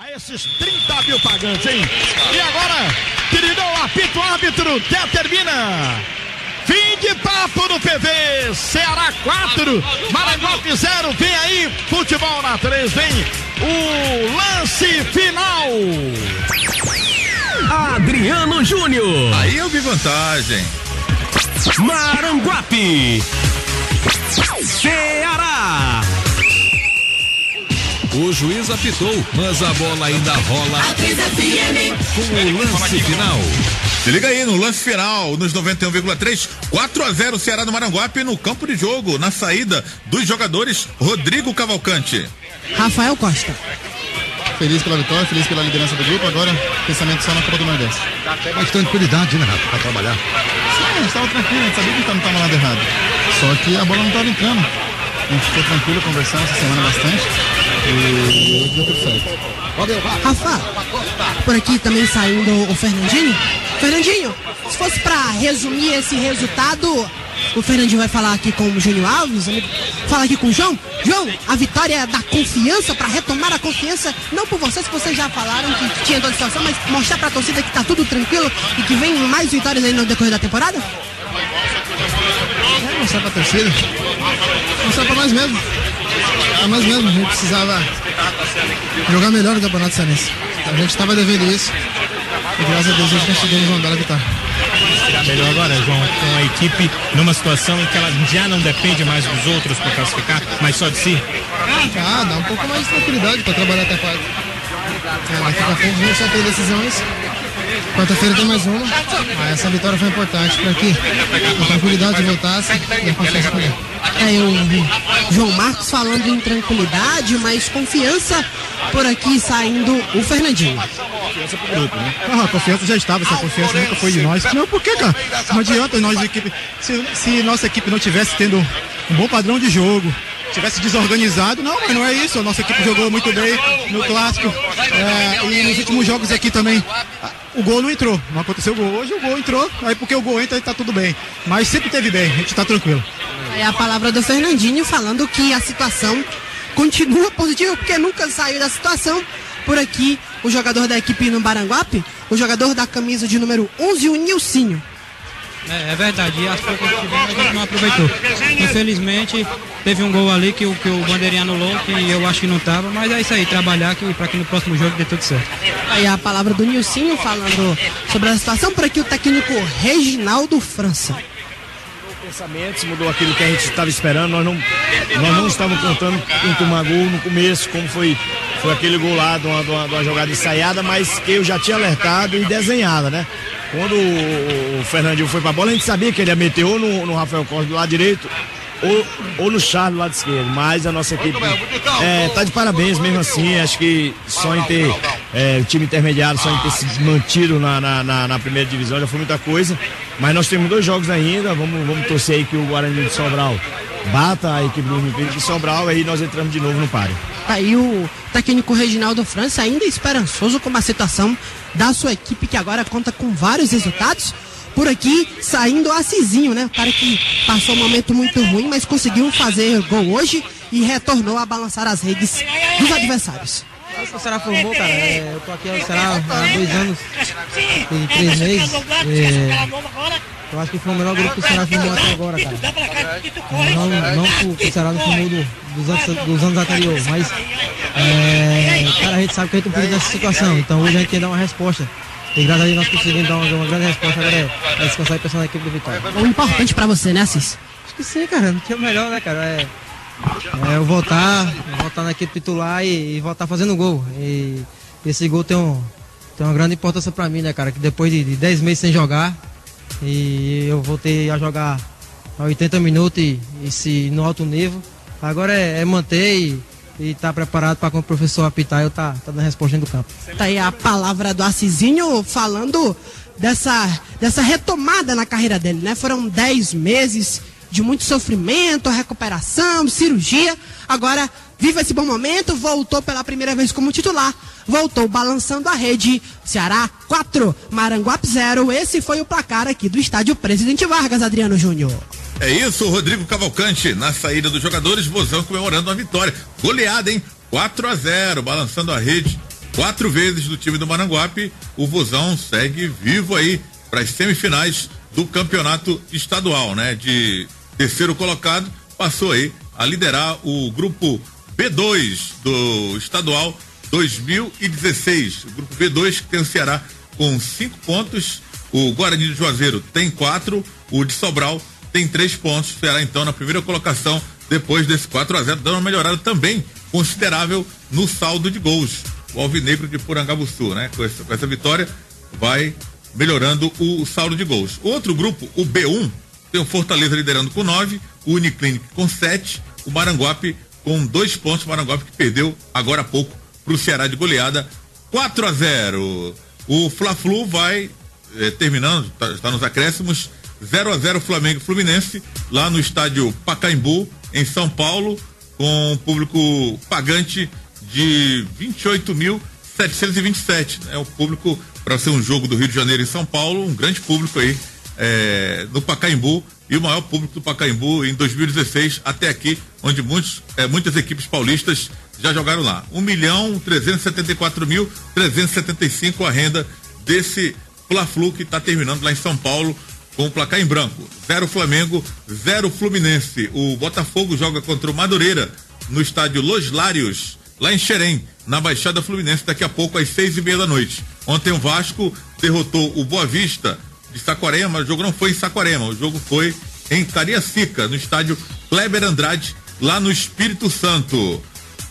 a esses 30 mil pagantes, hein? E agora, queridão, apito árbitro, determina. Fim de papo no PV, Ceará 4, Maranguape 0, vem aí, futebol na 3, vem o lance final. Adriano Júnior. Aí eu vi vantagem. Maranguape. Ceará. O juiz apitou, mas a bola ainda rola com o lance final. Se liga aí no lance final, nos 91,3, 4 a 0 Ceará no Maranguape no campo de jogo, na saída dos jogadores Rodrigo Cavalcante. Rafael Costa. Feliz pela vitória, feliz pela liderança do grupo, agora pensamento só na Copa do Nordeste. Mas tranquilidade, né, Rafa, pra trabalhar. Sim, a gente estava tranquilo, a gente sabia que não estava nada errado. Só que a bola não estava entrando. A gente ficou tranquilo, conversando essa semana bastante. Rafa, por aqui também saindo o Fernandinho. Fernandinho, se fosse pra resumir esse resultado, o Fernandinho vai falar aqui com o Júnior Alves, fala aqui com o João. João, a vitória da confiança, pra retomar a confiança, não por vocês, que vocês já falaram que tinha toda a situação, mas mostrar pra torcida que tá tudo tranquilo e que vem mais vitórias aí no decorrer da temporada? É, mostrar pra torcida. Mostrar pra nós mesmos. Pra nós mesmos, a gente precisava jogar melhor no Campeonato Sanense. A gente estava devendo isso. E graças a Deus a gente conseguiu mandar a vitória. Será melhor agora, João, com a equipe numa situação em que ela já não depende mais dos outros para classificar, mas só de si? Ah, dá um pouco mais de tranquilidade para trabalhar até quarta. É, daqui a gente só tem decisões. Quarta-feira tem mais uma. Mas essa vitória foi importante para que a tranquilidade voltasse e a confiança também. É, eu João Marcos falando em tranquilidade, mas confiança por aqui saindo o Fernandinho. Confiança pro grupo, né? Ah, a confiança já estava, essa confiança nunca foi de nós. Não, por que, cara? Não adianta nós, equipe. Se, se nossa equipe não tivesse tendo um bom padrão de jogo, tivesse desorganizado, não, mas não é isso. A nossa equipe jogou muito bem no clássico. É, e nos últimos jogos aqui também. O gol não entrou. Não aconteceu o gol. Hoje o gol entrou. Aí porque o gol entra, aí tá tudo bem. Mas sempre teve bem, a gente tá tranquilo. É a palavra do Fernandinho falando que a situação continua positiva, porque nunca saiu da situação. Por aqui, o jogador da equipe no Baranguape, o jogador da camisa de número 11, o Nilcinho. É, é verdade, e as poucas que a gente não aproveitou. Infelizmente, teve um gol ali que, o- que o Bandeirinha anulou, que eu acho que não tava, mas é isso aí, trabalhar que, para que no próximo jogo dê tudo certo. Aí a palavra do Nilcinho falando sobre a situação. Por aqui, o técnico Reginaldo França. pensamentos, mudou aquilo que a gente estava esperando. Nós não, nós não estávamos contando com tomar gol no começo, como foi, foi aquele gol lá de uma, de uma- de uma jogada ensaiada, mas que eu já tinha alertado e desenhada, né? Quando o, Fernandinho foi pra bola, a gente sabia que ele ia meter ou no, no Rafael Costa do lado direito ou, ou no Charles do lado esquerdo. Mas a nossa equipe é, tá de parabéns mesmo assim. Acho que só em ter é, o time intermediário, só em ter se mantido na, na, na- na primeira divisão já foi muita coisa. Mas nós temos dois jogos ainda. Vamos, vamos torcer aí que o Guarani de Sobral bata a equipe do Olympique de Sobral. Aí nós entramos de novo no páreo. Tá aí o técnico Reginaldo França ainda esperançoso com a situação da sua equipe que agora conta com vários resultados. Por aqui, saindo o Assisinho, né? O cara que passou um momento muito ruim, mas conseguiu fazer gol hoje e retornou a balançar as redes dos adversários. O Ceará formou, cara. É, eu tô aqui no Ceará há dois anos e três meses. É, eu acho que foi o melhor grupo que o Ceará formou até agora, cara. É, Não, não que o Ceará não formou do- dos, anos, dos anos anteriores, mas é, cara, a gente sabe que a gente não precisa dessa situação. Então hoje a gente quer dar uma resposta. E graças a Deus nós conseguimos dar uma, uma grande resposta. Agora é, é descansar e pensar na equipe do Vitória. Gol importante pra você, né, Assis? Acho que sim, cara. Não tinha melhor, né, cara? É, é eu voltar, voltar na equipe titular e, e voltar fazendo gol. E esse gol tem, um, tem uma grande importância pra mim, né, cara? Que depois de, de 10 meses sem jogar, e eu voltei a jogar a 80 minutos e, e se no alto nível. Agora é, é manter e, e tá preparado para quando o professor apitar eu tá, tá dando resposta do campo. Tá aí a palavra do Assisinho falando dessa, dessa retomada na carreira dele, né? Foram 10 meses de muito sofrimento, recuperação, cirurgia. Agora vive esse bom momento, voltou pela primeira vez como titular, voltou balançando a rede. Ceará 4, Maranguape 0. Esse foi o placar aqui do estádio Presidente Vargas, Adriano Júnior. É isso, Rodrigo Cavalcante, na saída dos jogadores, Bozão comemorando uma vitória. Goleada, hein? 4 a 0 balançando a rede quatro vezes do time do Maranguape, o Vozão segue vivo aí para as semifinais do campeonato estadual, né? De terceiro colocado, passou aí a liderar o grupo B2 do estadual 2016. O grupo B2 que tem o Ceará com cinco pontos, o Guarani de Juazeiro tem quatro, o de Sobral tem três pontos. O Ceará então na primeira colocação depois desse 4 a 0 dando uma melhorada também considerável no saldo de gols. O Alvinegro de Porangabuçu, né? Com essa, com essa vitória vai melhorando o saldo de gols. Outro grupo, o B1, tem o Fortaleza liderando com nove, o Uniclinic com sete, o Maranguape com dois pontos, o Maranguape que perdeu agora há pouco para o Ceará de goleada 4 a 0. O Fla-Flu vai eh, terminando, está tá nos acréscimos, 0 a 0 Flamengo e Fluminense, lá no estádio Pacaembu, em São Paulo, com um público pagante de 28.727. É né? o público para ser um jogo do Rio de Janeiro em São Paulo, um grande público aí é, no Pacaembu e o maior público do Pacaembu em 2016 até aqui, onde muitos, é, muitas equipes paulistas já jogaram lá. 1 milhão 374 mil 375 a renda desse Fla-Flu que está terminando lá em São Paulo com o placar em branco. Zero Flamengo, zero Fluminense. O Botafogo joga contra o Madureira no estádio Los Lários, lá em Xerém, na Baixada Fluminense, daqui a pouco às seis e meia da noite. Ontem o Vasco derrotou o Boa Vista de Saquarema, o jogo não foi em Saquarema, o jogo foi em Cariacica, no estádio Kleber Andrade, lá no Espírito Santo.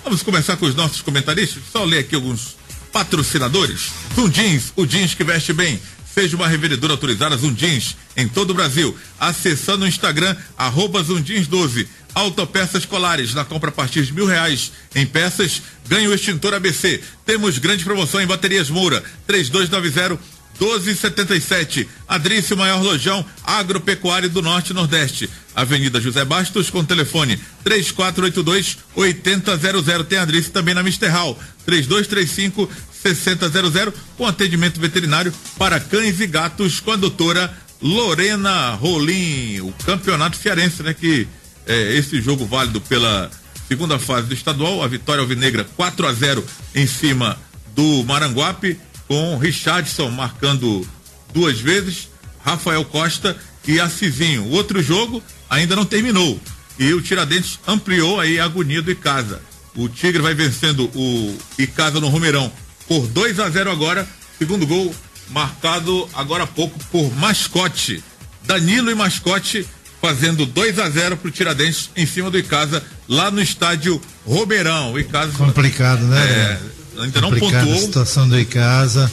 Vamos começar com os nossos comentaristas, só ler aqui alguns patrocinadores. Um jeans, o jeans que veste bem. Seja uma revendedora autorizada Zundins em todo o Brasil. Acessando o Instagram, arroba Zundins12. Autopeças Colares, na compra a partir de mil reais em peças, ganha o extintor ABC. Temos grande promoção em baterias Moura, 3290 1277. Adrício Maior Lojão, Agropecuário do Norte e Nordeste. Avenida José Bastos, com telefone 3482 8000. Tem Adrício também na Mister Hall, 3235 6000, com atendimento veterinário para cães e gatos com a doutora Lorena Rolim. O campeonato cearense, né? Que é, esse jogo válido pela segunda fase do estadual, a vitória alvinegra 4 a 0 em cima do Maranguape com Richardson marcando duas vezes, Rafael Costa e Assisinho. O outro jogo ainda não terminou e o Tiradentes ampliou aí a agonia do Icasa. O Tigre vai vencendo o Icasa no Romeirão por 2 a 0 agora. Segundo gol marcado agora há pouco por Mascote. Danilo e Mascote fazendo 2 a 0 para o Tiradentes em cima do Icasa lá no estádio Romeirão. O Icasa complicado, né? É, ainda não pontuou. A situação do Icasa.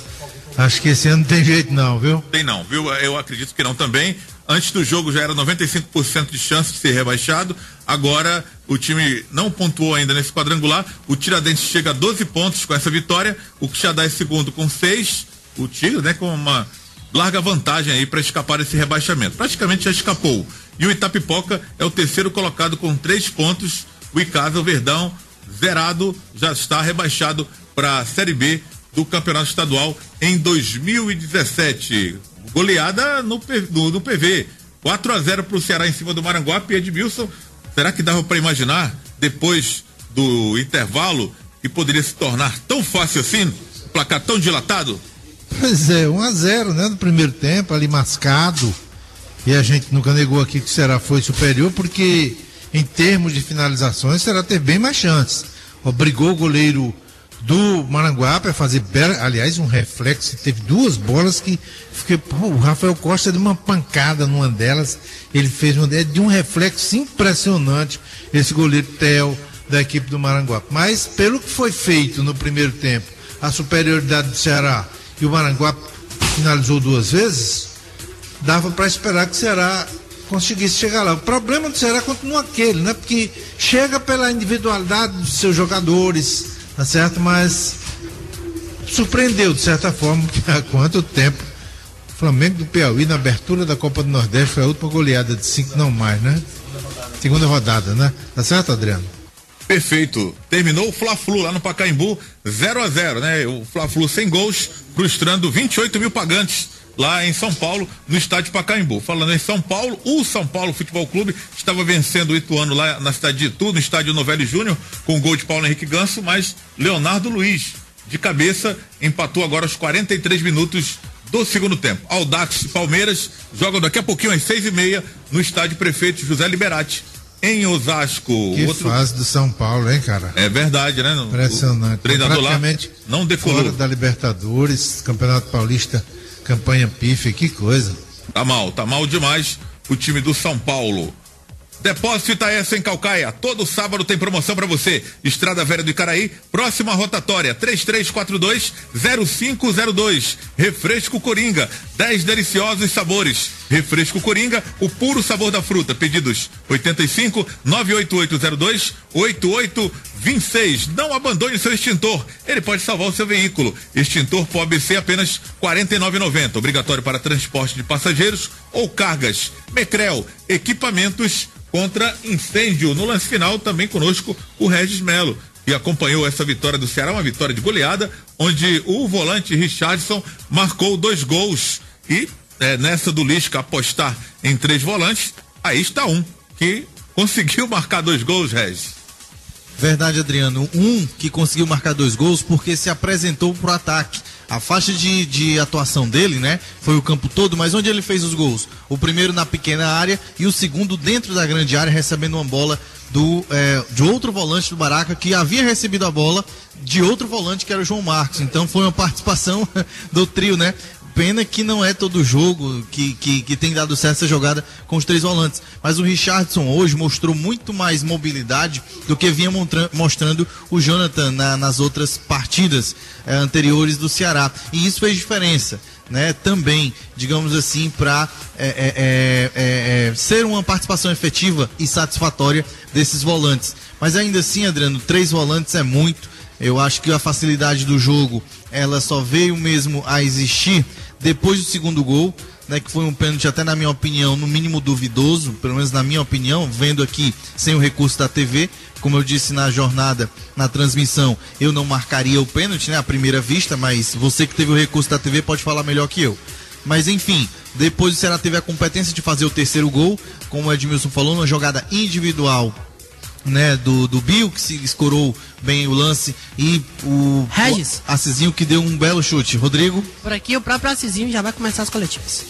Acho que esse ano não tem jeito não, viu? Tem não, viu? Eu acredito que não também. Antes do jogo já era 95% de chance de ser rebaixado. Agora o time não pontuou ainda nesse quadrangular. O Tiradentes chega a 12 pontos com essa vitória. O Quixadá é segundo com 6. O Tigre, né, com uma larga vantagem aí para escapar desse rebaixamento. Praticamente já escapou. E o Itapipoca é o terceiro colocado com três pontos. O Icasa, o Verdão, zerado, já está rebaixado para a Série B do Campeonato Estadual em 2017. Goleada no, no, no PV. 4 a 0 para o Ceará em cima do Maranguape e Edmilson. Será que dava para imaginar, depois do intervalo, que poderia se tornar tão fácil assim? Placar tão dilatado? Pois é, 1 a 0 né? No primeiro tempo, ali mascado. E a gente nunca negou aqui que o Ceará foi superior, porque em termos de finalizações, o Ceará teve bem mais chances. Obrigou o goleiro do Maranguape a fazer, aliás, um reflexo. Teve duas bolas que fiquei, pô, o Rafael Costa deu uma pancada numa delas. Ele fez uma de um reflexo impressionante. Esse goleiro Theo da equipe do Maranguape. Mas pelo que foi feito no primeiro tempo, a superioridade do Ceará e o Maranguape finalizou duas vezes, dava para esperar que o Ceará conseguisse chegar lá. O problema do Ceará continua aquele, né? Porque chega pela individualidade dos seus jogadores, tá certo? Mas surpreendeu de certa forma há quanto tempo o Flamengo do Piauí na abertura da Copa do Nordeste foi a última goleada de cinco, não mais, né? Segunda rodada, né? Tá certo, Adriano? Perfeito. Terminou o Fla-Flu lá no Pacaembu, 0 a 0 né? O Fla-Flu sem gols, frustrando 28 mil pagantes lá em São Paulo, no estádio Pacaembu. Falando em São Paulo, o São Paulo Futebol Clube estava vencendo o Ituano lá na cidade de Itu, no estádio Novelli Júnior, com o gol de Paulo Henrique Ganso, mas Leonardo Luiz de cabeça, empatou agora aos 43 minutos do segundo tempo. Aldax e Palmeiras jogam daqui a pouquinho às seis e meia no estádio Prefeito José Liberati, em Osasco. Que Outro... fase do São Paulo, hein, cara? É verdade, né? Impressionante. O treinador lá não decolou. Fora da Libertadores, Campeonato Paulista, campanha pife, que coisa. Tá mal, tá mal demais o time do São Paulo. Depósito Itaéssa em Calcaia. Todo sábado tem promoção para você. Estrada Velha do Icaraí, próxima rotatória, 3342-0502. Refresco Coringa, 10 deliciosos sabores. Refresco Coringa, o puro sabor da fruta. Pedidos 85 98802 8826. Não abandone seu extintor. Ele pode salvar o seu veículo. Extintor ser apenas R$ 49,90. Obrigatório para transporte de passageiros ou cargas. Mecrel, equipamentos contra incêndio. No lance final, também conosco o Regis Melo, que acompanhou essa vitória do Ceará, uma vitória de goleada, onde o volante Richardson marcou dois gols. E é, nessa do Lisca apostar em três volantes, aí está um que conseguiu marcar dois gols, Regis. Verdade, Adriano. Um que conseguiu marcar dois gols porque se apresentou para o ataque. A faixa de, de atuação dele, né? Foi o campo todo, mas onde ele fez os gols? O primeiro na pequena área e o segundo dentro da grande área, recebendo uma bola do, é, de outro volante do Baraca que havia recebido a bola de outro volante que era o João Marcos. Então foi uma participação do trio, né? Pena que não é todo jogo que, que, que, tem dado certo essa jogada com os três volantes. Mas o Richardson hoje mostrou muito mais mobilidade do que vinha mostrando o Jonathan na, nas outras partidas eh, anteriores do Ceará. E isso fez diferença. Né, também, digamos assim, para é, é, é, ser uma participação efetiva e satisfatória desses volantes. Mas ainda assim, Adriano, três volantes é muito. Eu acho que a facilidade do jogo ela só veio mesmo a existir depois do segundo gol, né, que foi um pênalti até na minha opinião, no mínimo duvidoso, pelo menos na minha opinião, vendo aqui sem o recurso da TV, como eu disse na jornada, na transmissão, eu não marcaria o pênalti, né, à primeira vista, mas você que teve o recurso da TV pode falar melhor que eu. Mas enfim, depois o Ceará teve a competência de fazer o terceiro gol, como o Edmilson falou, uma jogada individual né, do, do Bill, que se escorou bem o lance, e o, Regis. o Assisinho que deu um belo chute. Rodrigo? Por aqui o próprio Assisinho já vai começar as coletivas.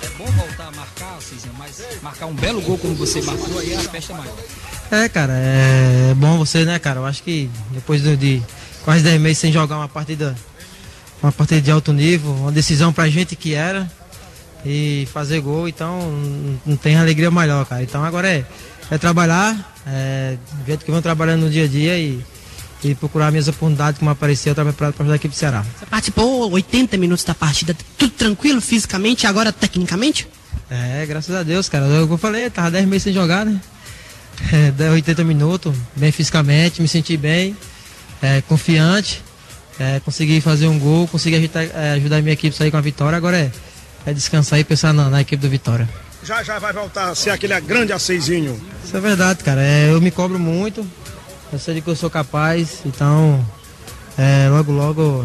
É bom voltar a marcar, Assisinho, mas marcar um belo gol como você marcou aí a festa é maior. É, cara, é bom você, né, cara? Eu acho que depois de quase 10 meses sem jogar uma partida, uma partida de alto nível, uma decisão pra gente que era, e fazer gol, então não tem alegria maior, cara. Então agora é é trabalhar, é, do jeito que vão trabalhando no dia a dia e, e procurar minhas oportunidades como apareceu para ajudar a equipe do Ceará. Você participou 80 minutos da partida, tudo tranquilo fisicamente e agora tecnicamente? É, graças a Deus, cara. Eu, eu falei, tava 10 meses sem jogar, né? É, 80 minutos, bem fisicamente, me senti bem, é, confiante, é, consegui fazer um gol, consegui ajudar, é, ajudar a minha equipe a sair com a vitória. Agora é, é descansar e pensar na, na equipe do Vitória já já vai voltar a ser aquele grande aceizinho. Isso é verdade, cara. É, eu me cobro muito. Eu sei de que eu sou capaz, então é, logo logo.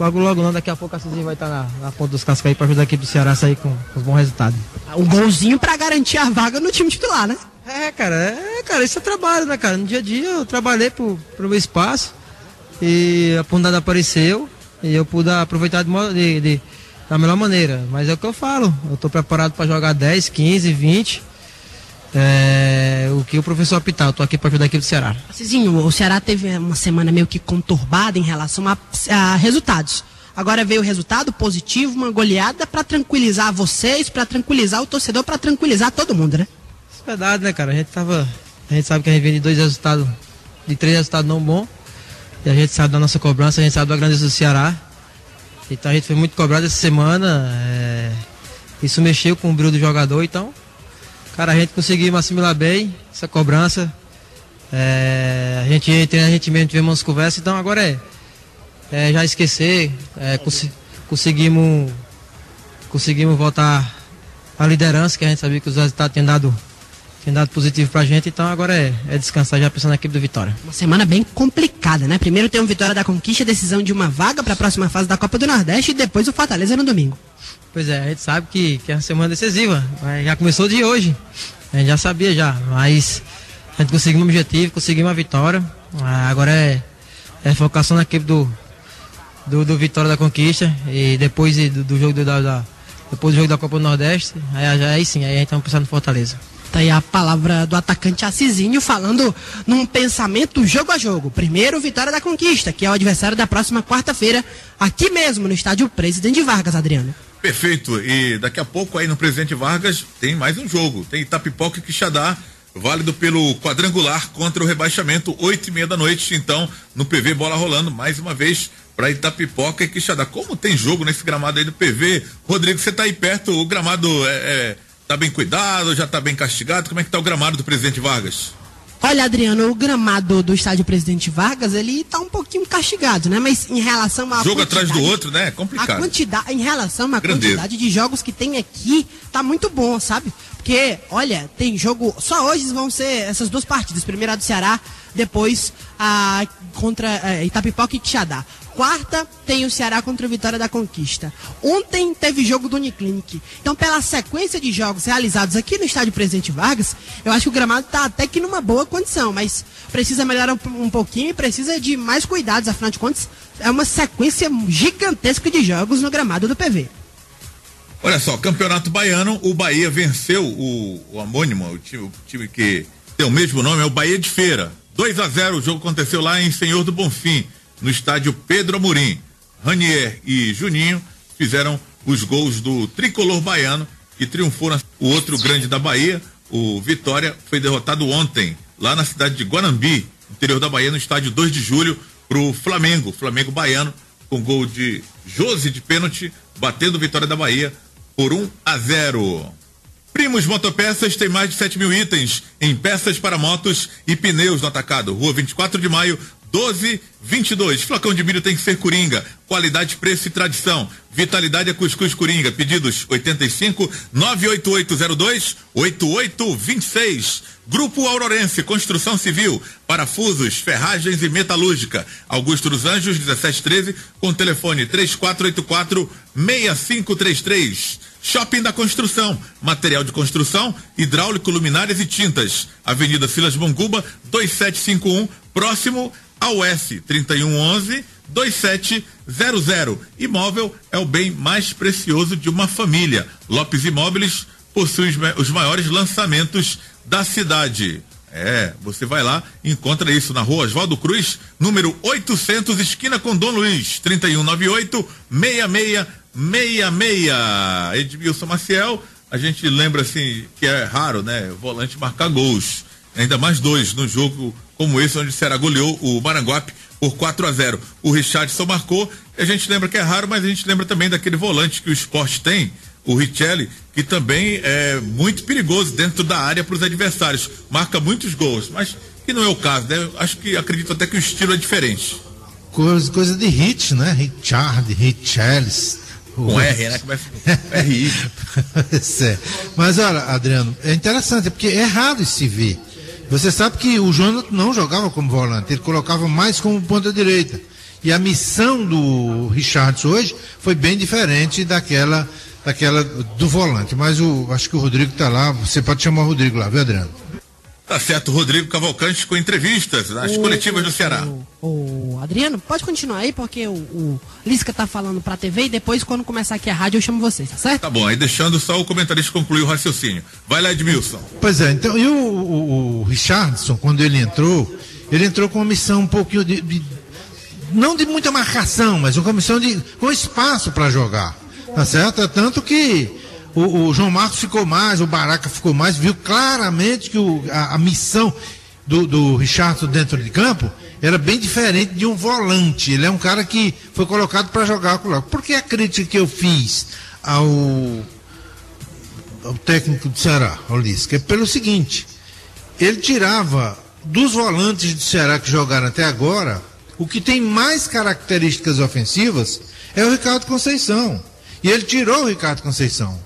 Logo, logo não, daqui a pouco a Cizinho vai estar na, na ponta dos cascos aí para ajudar a equipe do Ceará a sair com, com os bons resultados. Um golzinho para garantir a vaga no time titular, né? É, cara, é, cara, isso é trabalho, né, cara? No dia a dia eu trabalhei pro, pro meu espaço e a oportunidade apareceu e eu pude aproveitar de, de, de da melhor maneira. Mas é o que eu falo, eu estou preparado para jogar 10, 15, 20. É, o que o professor apitar, eu tô aqui para ajudar a equipe do Ceará. Cizinho, o Ceará teve uma semana meio que conturbada em relação a, a resultados. Agora veio o resultado positivo, uma goleada para tranquilizar vocês, para tranquilizar o torcedor, para tranquilizar todo mundo, né? Isso é verdade, né, cara? A gente tava. A gente sabe que a gente vem de dois resultados, de três resultados não bons. E a gente sabe da nossa cobrança, a gente sabe da grandeza do Ceará. Então a gente foi muito cobrado essa semana. É... Isso mexeu com o brilho do jogador, então. Cara, a gente conseguiu assimilar bem essa cobrança. É... a gente entre a gente mesmo tivemos umas conversas, então agora é, é já esquecer. É, cons conseguimos conseguimos voltar à liderança, que a gente sabia que os resultados tinham dado tem dado positivo pra gente, então agora é, é descansar já pensando na equipe do Vitória. Uma semana bem complicada, né? Primeiro tem o Vitória da Conquista, decisão de uma vaga para a próxima fase da Copa do Nordeste e depois o Fortaleza no domingo. Pois é, a gente sabe que, que é uma semana decisiva, já começou de hoje, a gente já sabia já, mas a gente conseguiu um objetivo, conseguimos uma vitória, ah, agora é, é focação na equipe do, do, do Vitória da Conquista e depois do, do jogo do, da, da, depois do jogo da Copa do Nordeste, aí, aí sim, aí a gente vai pensar no Fortaleza. Tá aí a palavra do atacante Assisinho falando num pensamento jogo a jogo. Primeiro, Vitória da Conquista, que é o adversário da próxima quarta-feira, aqui mesmo no estádio Presidente Vargas, Adriano. Perfeito. E daqui a pouco aí no Presidente Vargas tem mais um jogo. Tem Itapipoca e Quixadá, válido pelo quadrangular contra o rebaixamento, oito e meia da noite. Então, no PV Bola Rolando, mais uma vez para Itapipoca e Quixadá. Como tem jogo nesse gramado aí do PV? Rodrigo, você tá aí perto, o gramado é, é Tá bem cuidado, já tá bem castigado? Como é que tá o gramado do presidente Vargas? Olha, Adriano, o gramado do estádio Presidente Vargas, ele tá um pouquinho castigado, né? Mas em relação a. Jogo atrás do outro, né? É complicado. A quantidade, em relação à quantidade de jogos que tem aqui, tá muito bom, sabe? Porque, olha, tem jogo. Só hoje vão ser essas duas partidas. Primeiro a do Ceará, depois a contra a, Itapipoca e Quixadá. Quarta tem o Ceará contra o Vitória da Conquista. Ontem teve jogo do Uniclinic. Então, pela sequência de jogos realizados aqui no estádio Presidente Vargas, eu acho que o gramado está até que numa boa condição, mas precisa melhorar um, um pouquinho e precisa de mais cuidados, afinal de contas, é uma sequência gigantesca de jogos no gramado do PV. Olha só, Campeonato Baiano, o Bahia venceu o, o homônimo, o time, o time que tem o mesmo nome, é o Bahia de Feira. 2 a 0 o jogo aconteceu lá em Senhor do Bonfim no estádio Pedro Amorim. Ranier e Juninho fizeram os gols do tricolor baiano que triunfou na... o outro grande da Bahia, o Vitória, foi derrotado ontem lá na cidade de Guanambi, interior da Bahia, no estádio 2 de julho, pro Flamengo, Flamengo baiano, com gol de Josi de pênalti, batendo Vitória da Bahia por 1 a 0. Primos Motopeças tem mais de 7 mil itens em peças para motos e pneus no atacado. Rua 24 de maio, 1222. Flacão de milho tem que ser Coringa. Qualidade, preço e tradição. Vitalidade é Cuscuz Coringa. Pedidos 85 98802 8826. Grupo Aurorense, Construção Civil, Parafusos, Ferragens e Metalúrgica. Augusto dos Anjos, 1713, com telefone 3484 6533. Shopping da Construção, material de construção, hidráulico, luminárias e tintas. Avenida Silas Monguba, 2751, próximo ao S 3111 2700. Imóvel é o bem mais precioso de uma família. Lopes Imóveis possui os maiores lançamentos da cidade. É, você vai lá encontra isso na rua Oswaldo Cruz, número 800, esquina com Dom Luiz, 3198 6666. Edmilson Maciel, a gente lembra assim que é raro, né? Volante marcar gols. Ainda mais dois no jogo como esse, onde o Ceará goleou o Maranguape por 4 a 0 O Richardson marcou, a gente lembra que é raro, mas a gente lembra também daquele volante que o esporte tem, o Richelli, que também é muito perigoso dentro da área para os adversários. Marca muitos gols, mas que não é o caso, né? Acho que acredito até que o estilo é diferente. Coisa, coisa de hit, né? Richard, Richelli. Com R, né? Começa com RI. é. Mas olha, Adriano, é interessante, porque é raro se ver você sabe que o Jonathan não jogava como volante, ele colocava mais como ponta direita. E a missão do Richardson hoje foi bem diferente daquela, daquela do volante. Mas o, acho que o Rodrigo está lá, você pode chamar o Rodrigo lá, viu, Adriano? Tá certo, Rodrigo Cavalcante com entrevistas nas o, coletivas do Ceará. O, o, Adriano, pode continuar aí, porque o, o Lisca tá falando pra TV e depois, quando começar aqui a rádio, eu chamo vocês, tá certo? Tá bom, aí deixando só o comentarista concluir o raciocínio. Vai lá, Edmilson. Pois é, então, e o, o, o Richardson, quando ele entrou, ele entrou com uma missão um pouquinho de, de não de muita marcação, mas uma missão de com espaço para jogar. Tá certo? É tanto que o, o, João Marcos ficou mais, o Baraca ficou mais, viu claramente que o, a, a, missão do, do Richardson dentro de campo era bem diferente de um volante. Ele é um cara que foi colocado para jogar com o Por que a crítica que eu fiz ao, ao técnico do Ceará, ao? É pelo seguinte: ele tirava dos volantes do Ceará que jogaram até agora, o que tem mais características ofensivas é o Ricardo Conceição. E ele tirou o Ricardo Conceição.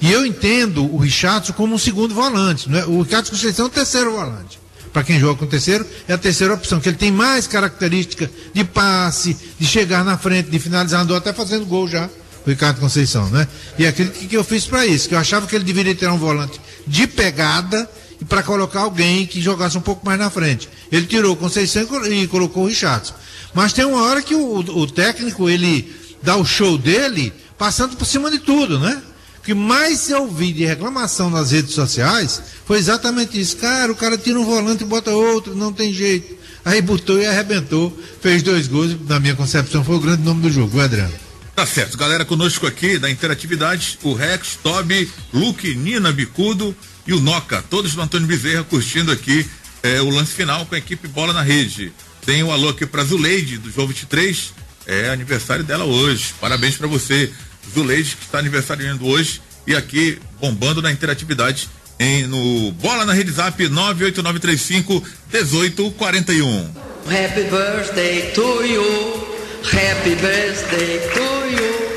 E eu entendo o Richardson como um segundo volante. Né? O Ricardo Conceição é o terceiro volante. Para quem joga com o terceiro, é a terceira opção, que ele tem mais característica de passe, de chegar na frente, de finalizar, andou até fazendo gol já, o Ricardo Conceição, né? E é aquilo que eu fiz para isso, que eu achava que ele deveria ter um volante de pegada e para colocar alguém que jogasse um pouco mais na frente. Ele tirou o Conceição e colocou o Richardson. Mas tem uma hora que o, o técnico ele dá o show dele passando por cima de tudo, né? Que mais eu vi de reclamação nas redes sociais foi exatamente isso. Cara, o cara tira um volante e bota outro, não tem jeito. Aí botou e arrebentou, fez dois gols, na minha concepção foi o grande nome do jogo, Adriano. Tá certo, galera conosco aqui da interatividade, o Rex, Toby, Luke, Nina, Bicudo e o Noca, todos do Antônio Bezerra curtindo aqui é, o lance final com a equipe Bola na Rede. Tem um alô aqui pra Zuleide, do João 23, é aniversário dela hoje. Parabéns para você, Zuleide, que está aniversariando hoje e aqui bombando na interatividade em, no Bola na Rede Zap 98935 1841. Happy birthday to you. Happy birthday to you.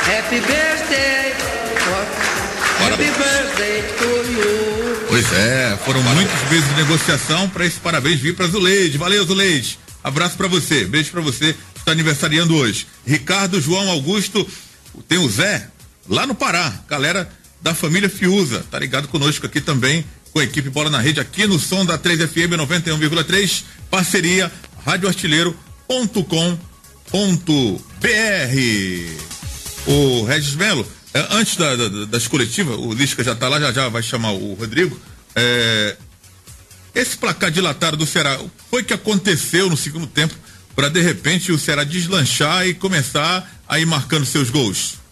Happy birthday. Happy birthday to you. Pois é, foram muitos meses de negociação para esse parabéns vir para Zuleide. Valeu, Zuleide. Abraço para você, beijo para você que está aniversariando hoje. Ricardo, João Augusto, tem o Zé lá no Pará, galera da família Fiuza, tá ligado conosco aqui também com a equipe Bola na Rede aqui no som da 3 FM 91,3, parceria radioartilheiro.com.br. O Regis Melo, é, antes da, da, das coletivas, o Lisca já tá lá, já já vai chamar o Rodrigo. É, esse placar dilatado do Ceará, foi que aconteceu no segundo tempo para de repente o Ceará deslanchar e começar a ir marcando seus gols?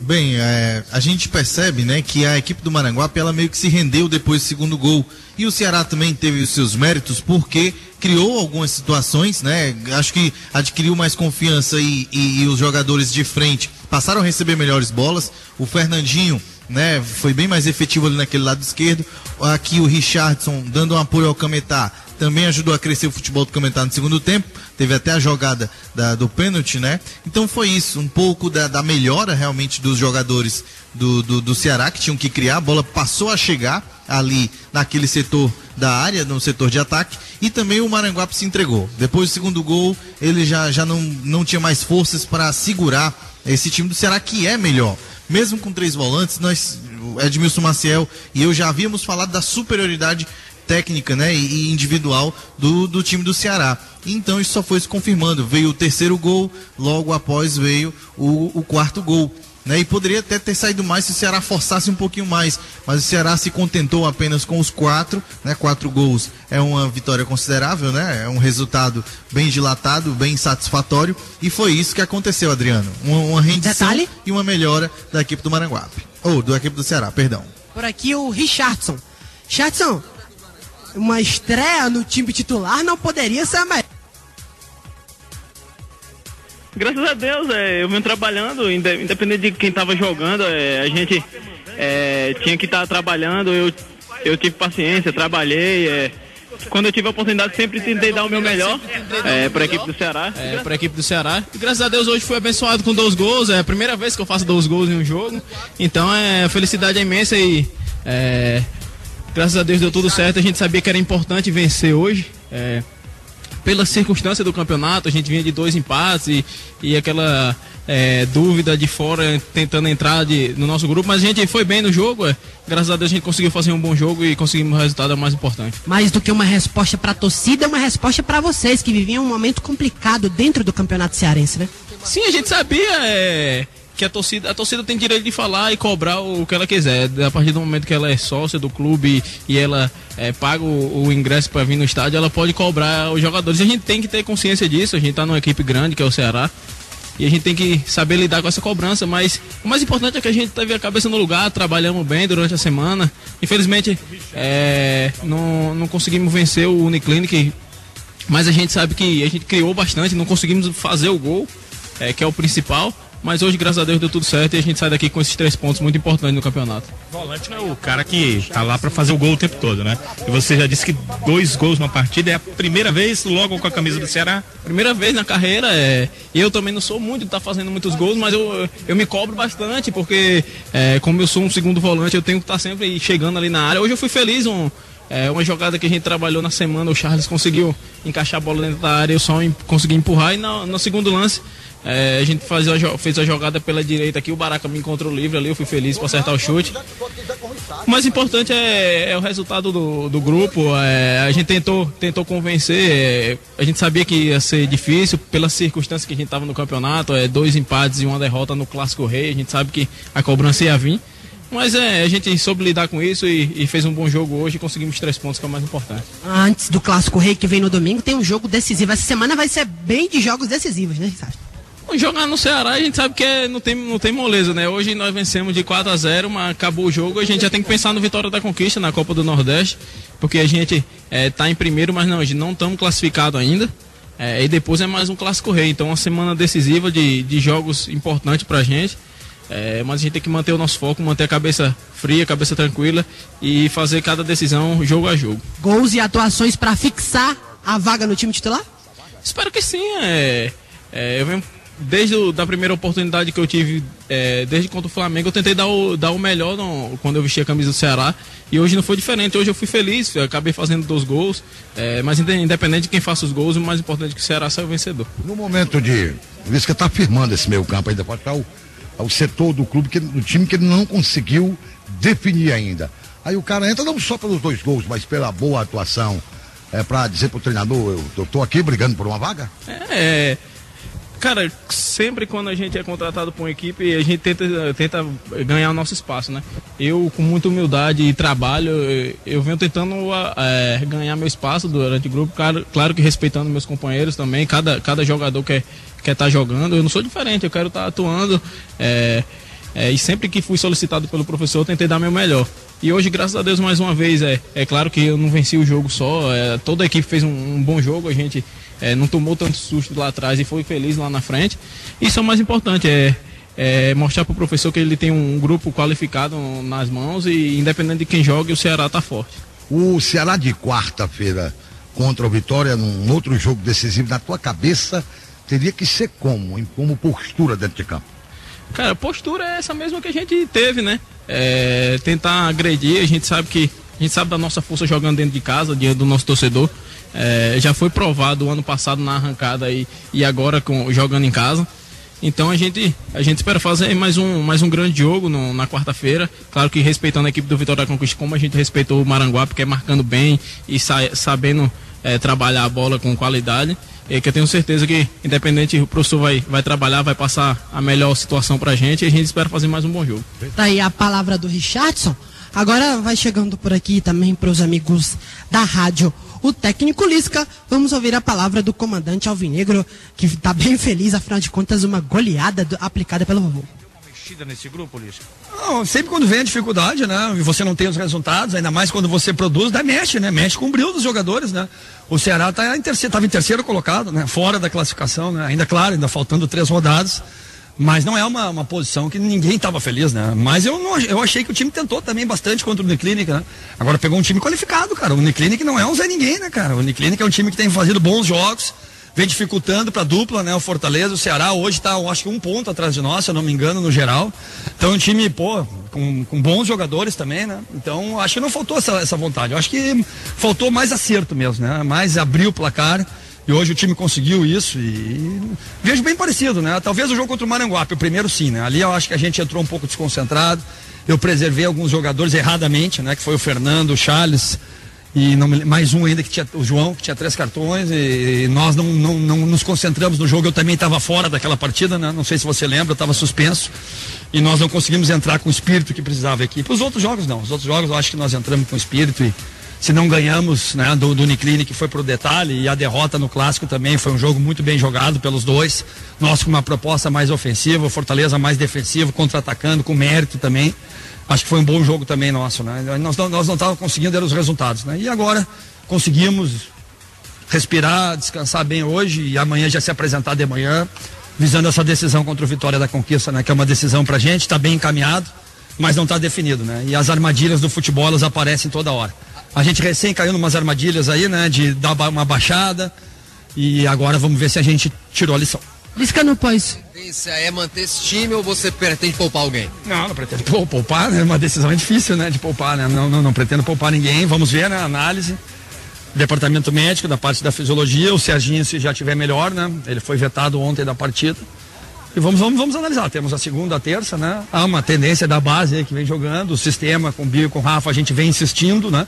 Bem, é, a gente percebe, né, que a equipe do Maranguape ela meio que se rendeu depois do segundo gol. E o Ceará também teve os seus méritos porque criou algumas situações, né? Acho que adquiriu mais confiança e, e, e os jogadores de frente passaram a receber melhores bolas. O Fernandinho né? Foi bem mais efetivo ali naquele lado esquerdo. Aqui o Richardson dando um apoio ao Cametá também ajudou a crescer o futebol do Cametá no segundo tempo. Teve até a jogada da, do pênalti, né? Então foi isso, um pouco da, da melhora realmente dos jogadores do, do, do, Ceará que tinham que criar. A bola passou a chegar ali naquele setor da área, no setor de ataque, e também o Maranguape se entregou. Depois do segundo gol, ele já, já não, não tinha mais forças para segurar esse time do Ceará que é melhor mesmo com três volantes, nós, Edmilson Maciel e eu já havíamos falado da superioridade técnica né, e individual do, do time do Ceará. Então isso só foi se confirmando. Veio o terceiro gol, logo após veio o, o quarto gol. Né, e poderia até ter saído mais se o Ceará forçasse um pouquinho mais, mas o Ceará se contentou apenas com os quatro, né, quatro gols é uma vitória considerável, né, é um resultado bem dilatado, bem satisfatório, e foi isso que aconteceu, Adriano, uma, uma rendição Detalhe. e uma melhora da equipe do Maranguape, ou da equipe do Ceará, perdão. Por aqui o Richardson. Richardson, uma estreia no time titular não poderia ser a melhor. Graças a Deus, é, eu venho trabalhando, independente de quem estava jogando, é, a gente é, tinha que estar tá trabalhando, eu, eu tive paciência, trabalhei. É, quando eu tive a oportunidade, sempre tentei dar o meu melhor é, para a equipe do Ceará. É, para a equipe do Ceará. E, graças a Deus, hoje fui abençoado com dois gols. É a primeira vez que eu faço dois gols em um jogo. Então, é felicidade imensa e graças a Deus deu tudo certo. A gente sabia que era importante vencer hoje. É, pela circunstância do campeonato, a gente vinha de dois empates e, e aquela é, dúvida de fora tentando entrar de, no nosso grupo, mas a gente foi bem no jogo. É. Graças a Deus a gente conseguiu fazer um bom jogo e conseguimos o resultado é o mais importante. Mais do que uma resposta para a torcida, é uma resposta para vocês que viviam um momento complicado dentro do campeonato cearense, né? Sim, a gente sabia. É que a torcida, a torcida tem direito de falar e cobrar o que ela quiser. A partir do momento que ela é sócia do clube e ela é, paga o, o ingresso para vir no estádio, ela pode cobrar os jogadores. A gente tem que ter consciência disso. A gente está numa equipe grande, que é o Ceará. E a gente tem que saber lidar com essa cobrança, mas o mais importante é que a gente teve a cabeça no lugar, trabalhamos bem durante a semana. Infelizmente, é, não, não conseguimos vencer o Uniclinic, mas a gente sabe que a gente criou bastante, não conseguimos fazer o gol, é, que é o principal. Mas hoje, graças a Deus, deu tudo certo e a gente sai daqui com esses três pontos muito importantes no campeonato. Volante não é o cara que tá lá para fazer o gol o tempo todo, né? E você já disse que dois gols numa partida é a primeira vez logo com a camisa do Ceará? Primeira vez na carreira, é. Eu também não sou muito de estar tá fazendo muitos gols, mas eu, eu me cobro bastante, porque é, como eu sou um segundo volante, eu tenho que estar tá sempre chegando ali na área. Hoje eu fui feliz, um, É uma jogada que a gente trabalhou na semana, o Charles conseguiu encaixar a bola dentro da área, eu só em- consegui empurrar e no, no segundo lance é, a gente faz a jo- fez a jogada pela direita aqui, o Baraca me encontrou livre ali, eu fui feliz para acertar o chute. O mais importante é, é o resultado do, do grupo. é, a gente tentou, tentou convencer. é, a gente sabia que ia ser difícil pelas circunstâncias que a gente estava no campeonato. É, dois empates e uma derrota no Clássico Rei. A gente sabe que a cobrança ia vir. Mas é, a gente soube lidar com isso e, e fez um bom jogo hoje e conseguimos três pontos, que é o mais importante. Antes do Clássico Rei que vem no domingo, tem um jogo decisivo. Essa semana vai ser bem de jogos decisivos, né, Ricardo? Jogar no Ceará a gente sabe que é- não, tem, não tem moleza, né? Hoje nós vencemos de 4 a 0 mas acabou o jogo. A gente já tem que pensar no Vitória da Conquista na Copa do Nordeste, porque a gente está em primeiro, mas não, a gente não estamos classificados ainda. É, e depois é mais um Clássico Rei. Então, uma semana decisiva de, de jogos importantes pra gente. É, mas a gente tem que manter o nosso foco, manter a cabeça fria, cabeça tranquila e fazer cada decisão jogo a jogo. Gols e atuações pra fixar a vaga no time titular? Espero que sim. É, é, eu venho desde o, da primeira oportunidade que eu tive, é, desde contra o Flamengo, eu tentei dar o, dar o melhor no- quando eu vesti a camisa do Ceará. E hoje não foi diferente. Hoje eu fui feliz, eu acabei fazendo dois gols. é, mas inde- independente de quem faça os gols, o mais importante é que o Ceará saia o vencedor. No momento de. Isso que está firmando esse meio campo ainda pode estar o, o setor do clube, que, do time que ele não conseguiu definir ainda. Aí o cara entra não só pelos dois gols, mas pela boa atuação. É para dizer pro treinador, eu, eu tô aqui brigando por uma vaga? É, cara, sempre quando a gente é contratado por uma equipe, a gente tenta, tenta ganhar o nosso espaço, né? Eu, com muita humildade e trabalho, eu, venho tentando é, ganhar meu espaço durante o grupo, claro, claro que respeitando meus companheiros também, cada, cada jogador quer quer estar jogando, eu não sou diferente, eu quero estar atuando. é, é, e sempre que fui solicitado pelo professor, eu tentei dar meu melhor. E hoje, graças a Deus, mais uma vez, é, é claro que eu não venci o jogo só. é, toda a equipe fez um, um bom jogo, a gente é, não tomou tanto susto lá atrás e foi feliz lá na frente. Isso é o mais importante, é, é mostrar para o professor que ele tem um grupo qualificado nas mãos e independente de quem joga, o Ceará está forte. O Ceará de quarta-feira contra o Vitória, num outro jogo decisivo, na tua cabeça, teria que ser como? Como postura dentro de campo? Cara, postura é essa mesma que a gente teve, né? É, tentar agredir, a gente sabe que a gente sabe da nossa força jogando dentro de casa, diante do nosso torcedor. É, já foi provado ano passado na arrancada e, e agora com, jogando em casa. Então a gente, a gente espera fazer mais um, mais um grande jogo no- na quarta-feira. Claro que respeitando a equipe do Vitória da Conquista, como a gente respeitou o Maranguá, porque é marcando bem e sa- sabendo é, trabalhar a bola com qualidade. E que eu tenho certeza que, independente, o professor vai, vai trabalhar, vai passar a melhor situação pra gente e a gente espera fazer mais um bom jogo. Tá aí a palavra do Richardson. Agora vai chegando por aqui também para os amigos da rádio. O técnico Lisca, vamos ouvir a palavra do comandante Alvinegro, que está bem feliz, afinal de contas, uma goleada do- aplicada pelo vovô. Mexida nesse grupo? Não, sempre quando vem a dificuldade, né? E você não tem os resultados, ainda mais quando você produz, daí mexe, né? Mexe com o brilho dos jogadores, né? O Ceará tá em terceiro, estava em terceiro colocado, né? Fora da classificação, né? Ainda claro, ainda faltando três rodadas. Mas não é uma, uma posição que ninguém estava feliz, né? Mas eu, não, eu achei que o time tentou também bastante contra o Uniclinic, né? Agora pegou um time qualificado, cara. O Uniclinic não é um Zé Ninguém, né, cara? O Uniclinic é um time que tem fazido bons jogos, vem dificultando para dupla, né? O Fortaleza, o Ceará hoje está, acho que um ponto atrás de nós, se eu não me engano, no geral. Então um time, pô, com, com bons jogadores também, né? Então acho que não faltou essa, essa vontade. Eu acho que faltou mais acerto mesmo, né? Mais abrir o placar. E hoje o time conseguiu isso e vejo bem parecido, né? Talvez o jogo contra o Maranguape, o primeiro sim, né? Ali eu acho que a gente entrou um pouco desconcentrado. Eu preservei alguns jogadores erradamente, né? Que foi o Fernando, o Charles e não mais um ainda que tinha o João, que tinha três cartões e, nós não, não, não nos concentramos no jogo. Eu também estava fora daquela partida, né? Não sei se você lembra, estava suspenso e nós não conseguimos entrar com o espírito que precisava aqui. Para os outros jogos não, os outros jogos eu acho que nós entramos com espírito e se não ganhamos né, do, do Uniclinic que foi pro detalhe e a derrota no clássico também foi um jogo muito bem jogado pelos dois. Nós com uma proposta mais ofensiva, o Fortaleza mais defensivo, contra-atacando, com mérito também. Acho que foi um bom jogo também nosso, né? Nós, não- estávamos conseguindo os resultados, né? E agora conseguimos respirar, descansar bem hoje e amanhã já se apresentar de manhã, visando essa decisão contra o Vitória da Conquista, né? Que é uma decisão pra gente, está bem encaminhado, mas não está definido, né? E as armadilhas do futebol elas aparecem toda hora. A gente recém caiu numas armadilhas aí, né? De dar uma baixada e agora vamos ver se a gente tirou a lição. Lisca no pós. tendência é manter esse time ou você pretende poupar alguém? Não, não pretendo pou- poupar, né? Uma decisão é difícil, né? De poupar, né? Não, não, não pretendo poupar ninguém. Vamos ver, né? Análise. Departamento médico, da parte da fisiologia. O Serginho, se já tiver melhor, né? Ele foi vetado ontem da partida. E vamos, vamos, vamos analisar. Temos a segunda, a terça, né? Há uma tendência da base aí que vem jogando. O sistema com o Bio e com o Rafa, a gente vem insistindo, né?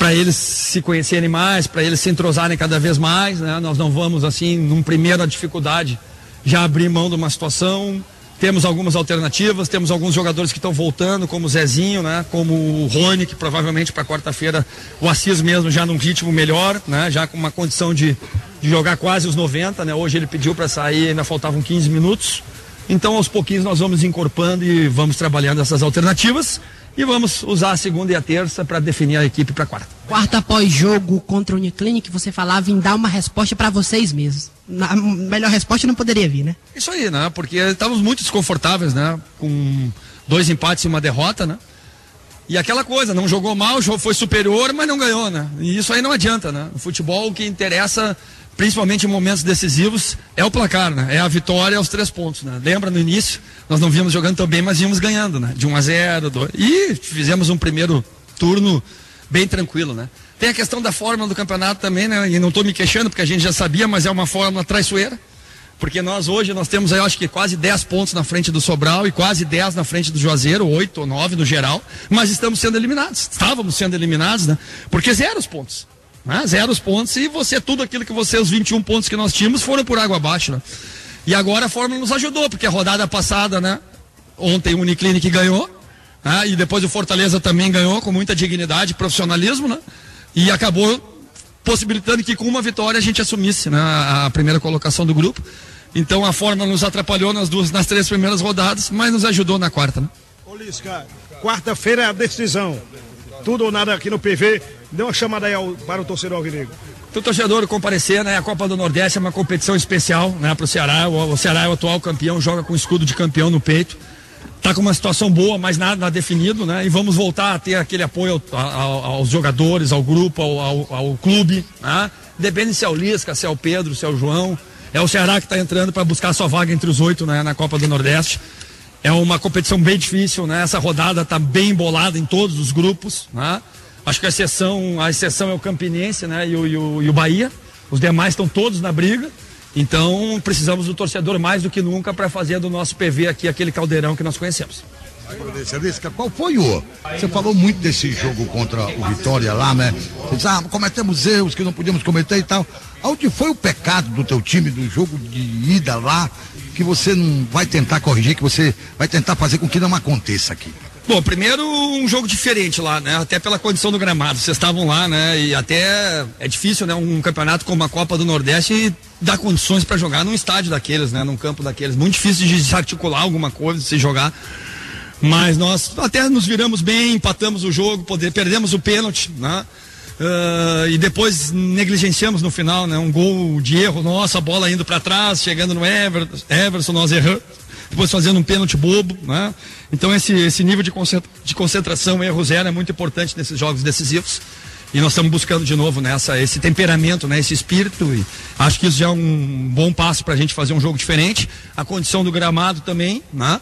Para eles se conhecerem mais, para eles se entrosarem cada vez mais, né? Nós não vamos, assim, num primeira dificuldade, já abrir mão de uma situação. Temos algumas alternativas, temos alguns jogadores que estão voltando, como o Zezinho, né? Como o Rony, que provavelmente para quarta-feira o Assis mesmo já num ritmo melhor, né? Já com uma condição de, de jogar quase os 90, né? Hoje ele pediu para sair, ainda faltavam 15 minutos. Então, aos pouquinhos nós vamos incorporando e vamos trabalhando essas alternativas e vamos usar a segunda e a terça para definir a equipe para quarta. Quarta após jogo contra o Uniclinic, você falava em dar uma resposta para vocês mesmos. A melhor resposta não poderia vir, né? Isso aí, né? Porque estávamos muito desconfortáveis, né? Com dois empates e uma derrota, né? E aquela coisa, não jogou mal, foi superior, mas não ganhou, né? E isso aí não adianta, né? No futebol o que interessa, principalmente em momentos decisivos, é o placar, né? É a vitória aos três pontos, né? Lembra no início, nós não vimos jogando tão bem, mas vimos ganhando, né? De 1 a 0, 2. E fizemos um primeiro turno bem tranquilo, né? Tem a questão da fórmula do campeonato também, né? E não estou me queixando porque a gente já sabia, mas é uma fórmula traiçoeira. Porque nós hoje nós temos acho que quase 10 pontos na frente do Sobral e quase 10 na frente do Juazeiro, 8 ou 9 no geral, mas estamos sendo eliminados. Estávamos sendo eliminados, né? Porque zero os pontos. Né? Zero os pontos e você, tudo aquilo que você, os 21 pontos que nós tínhamos, foram por água abaixo, né? E agora a fórmula nos ajudou, porque a rodada passada, né? Ontem o Uniclinic ganhou, né? e depois o Fortaleza também ganhou com muita dignidade e profissionalismo, né? E acabou possibilitando que com uma vitória a gente assumisse né, a primeira colocação do grupo. Então a forma nos atrapalhou nas duas, nas três primeiras rodadas, mas nos ajudou na quarta. Né? Ô Lisca, quarta-feira é a decisão. Tudo ou nada aqui no PV. Dê uma chamada aí ao- para o torcedor alvinegro. Então, torcedor comparecer, né? A Copa do Nordeste é uma competição especial, né? Para o Ceará. O, o Ceará é o atual campeão, joga com o escudo de campeão no peito. Tá com uma situação boa, mas nada, definido, né? E vamos voltar a ter aquele apoio ao- ao- aos jogadores, ao grupo, ao, ao- ao clube, né? Depende se é o Lisca, se é o Pedro, se é o João. É o Ceará que está entrando para buscar sua vaga entre os oito, né? Na Copa do Nordeste. É uma competição bem difícil, né? Essa rodada está bem embolada em todos os grupos, né? Acho que a exceção, a exceção é o Campinense, né? E o, e o, e o Bahia. Os demais estão todos na briga. Então precisamos do torcedor mais do que nunca para fazer do nosso PV aqui aquele caldeirão que nós conhecemos. Qual foi o. Você falou muito desse jogo contra o Vitória lá, né? Você disse, ah, cometemos erros que não podíamos cometer e tal. Onde foi o pecado do teu time, do jogo de ida lá, que você não vai tentar corrigir, que você vai tentar fazer com que não aconteça aqui? Bom, primeiro um jogo diferente lá, né? Até pela condição do gramado. Vocês estavam lá, né? E até é difícil, né? Um campeonato como a Copa do Nordeste dar condições para jogar num estádio daqueles, né? Num campo daqueles. Muito difícil de desarticular alguma coisa, se jogar. Mas nós até nos viramos bem, empatamos o jogo, poder, perdemos o pênalti, né? Ah, e depois negligenciamos no final, né? Um gol de erro nosso, a bola indo para trás, chegando no Ever, Everson, nós erramos, depois fazendo um pênalti bobo, né? Então esse, esse nível de, concentra- de concentração, erro zero, é muito importante nesses jogos decisivos. E nós estamos buscando de novo nessa esse temperamento, né, esse espírito. E acho que isso já é um bom passo para a gente fazer um jogo diferente. A condição do gramado também, né?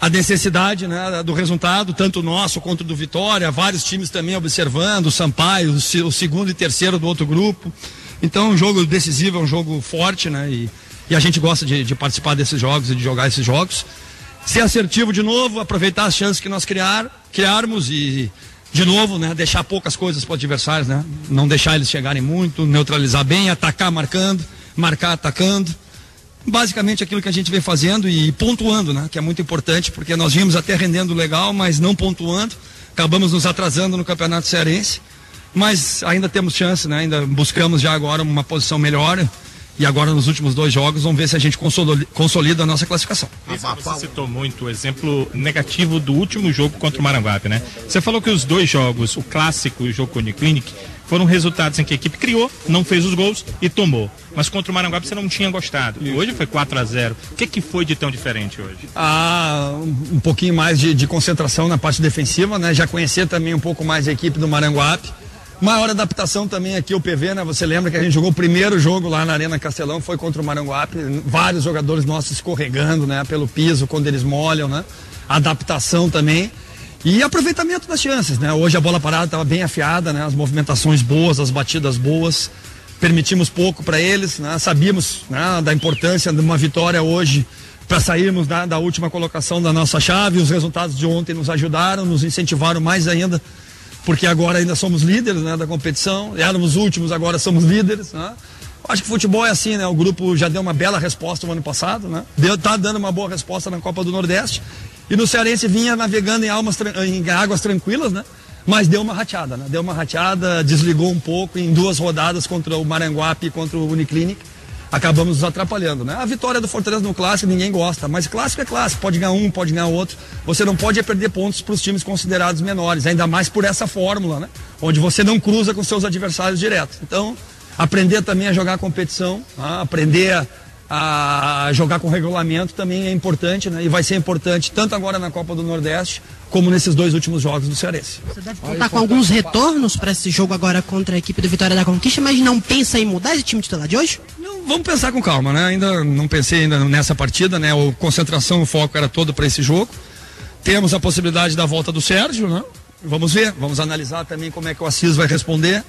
A necessidade né, do resultado, tanto nosso quanto do Vitória, vários times também observando, o Sampaio, o, se- o segundo e terceiro do outro grupo. Então, um jogo decisivo, é um jogo forte, né? E, e a gente gosta de, de participar desses jogos e de jogar esses jogos. Ser assertivo de novo, aproveitar as chances que nós criar, criarmos e, de novo, né, deixar poucas coisas para os adversários, né? Não deixar eles chegarem muito, neutralizar bem, atacar marcando, marcar atacando basicamente aquilo que a gente vem fazendo e pontuando, né? Que é muito importante, porque nós vimos até rendendo legal, mas não pontuando. Acabamos nos atrasando no Campeonato Cearense. Mas ainda temos chance, né? Ainda buscamos já agora uma posição melhor. E agora nos últimos dois jogos, vamos ver se a gente consoli- consolida a nossa classificação. Você citou muito o exemplo negativo do último jogo contra o Maranguape, né? Você falou que os dois jogos, o clássico e o jogo com o Uniclinic, foram resultados em que a equipe criou, não fez os gols e tomou. Mas contra o Maranguape você não tinha gostado. E hoje foi 4 a 0 O que, que foi de tão diferente hoje? Ah, um um pouquinho mais de, de concentração na parte defensiva, né? Já conhecer também um pouco mais a equipe do Maranguape. Maior adaptação também aqui o PV, né? Você lembra que a gente jogou o primeiro jogo lá na Arena Castelão, foi contra o Maranguape, vários jogadores nossos escorregando, né? Pelo piso, quando eles molham, né? Adaptação também. E aproveitamento das chances, né? Hoje a bola parada estava bem afiada, né? As movimentações boas, as batidas boas. Permitimos pouco para eles, né? Sabíamos né? da importância de uma vitória hoje para sairmos da, da última colocação da nossa chave. Os resultados de ontem nos ajudaram, nos incentivaram mais ainda porque agora ainda somos líderes né, da competição, éramos últimos, agora somos líderes. Né? Acho que futebol é assim, né? O grupo já deu uma bela resposta no ano passado, né? Deu, tá dando uma boa resposta na Copa do Nordeste. E no Cearense vinha navegando em, almas, em águas tranquilas, né? Mas deu uma rateada, né? Deu uma rateada, desligou um pouco em duas rodadas contra o Maranguape e contra o Uniclinic acabamos nos atrapalhando, né? A vitória do Fortaleza no clássico ninguém gosta, mas clássico é clássico, pode ganhar um, pode ganhar outro. Você não pode perder pontos para os times considerados menores, ainda mais por essa fórmula, né? Onde você não cruza com seus adversários direto. Então, aprender também a jogar competição, tá? aprender a a jogar com regulamento também é importante, né? E vai ser importante tanto agora na Copa do Nordeste como nesses dois últimos jogos do Cearense. Você deve contar com alguns retornos para esse jogo agora contra a equipe do Vitória da Conquista, mas não pensa em mudar esse time titular de hoje? Não, vamos pensar com calma, né? Ainda não pensei ainda nessa partida, né? O concentração, o foco era todo para esse jogo. Temos a possibilidade da volta do Sérgio, né? Vamos ver, vamos analisar também como é que o Assis vai responder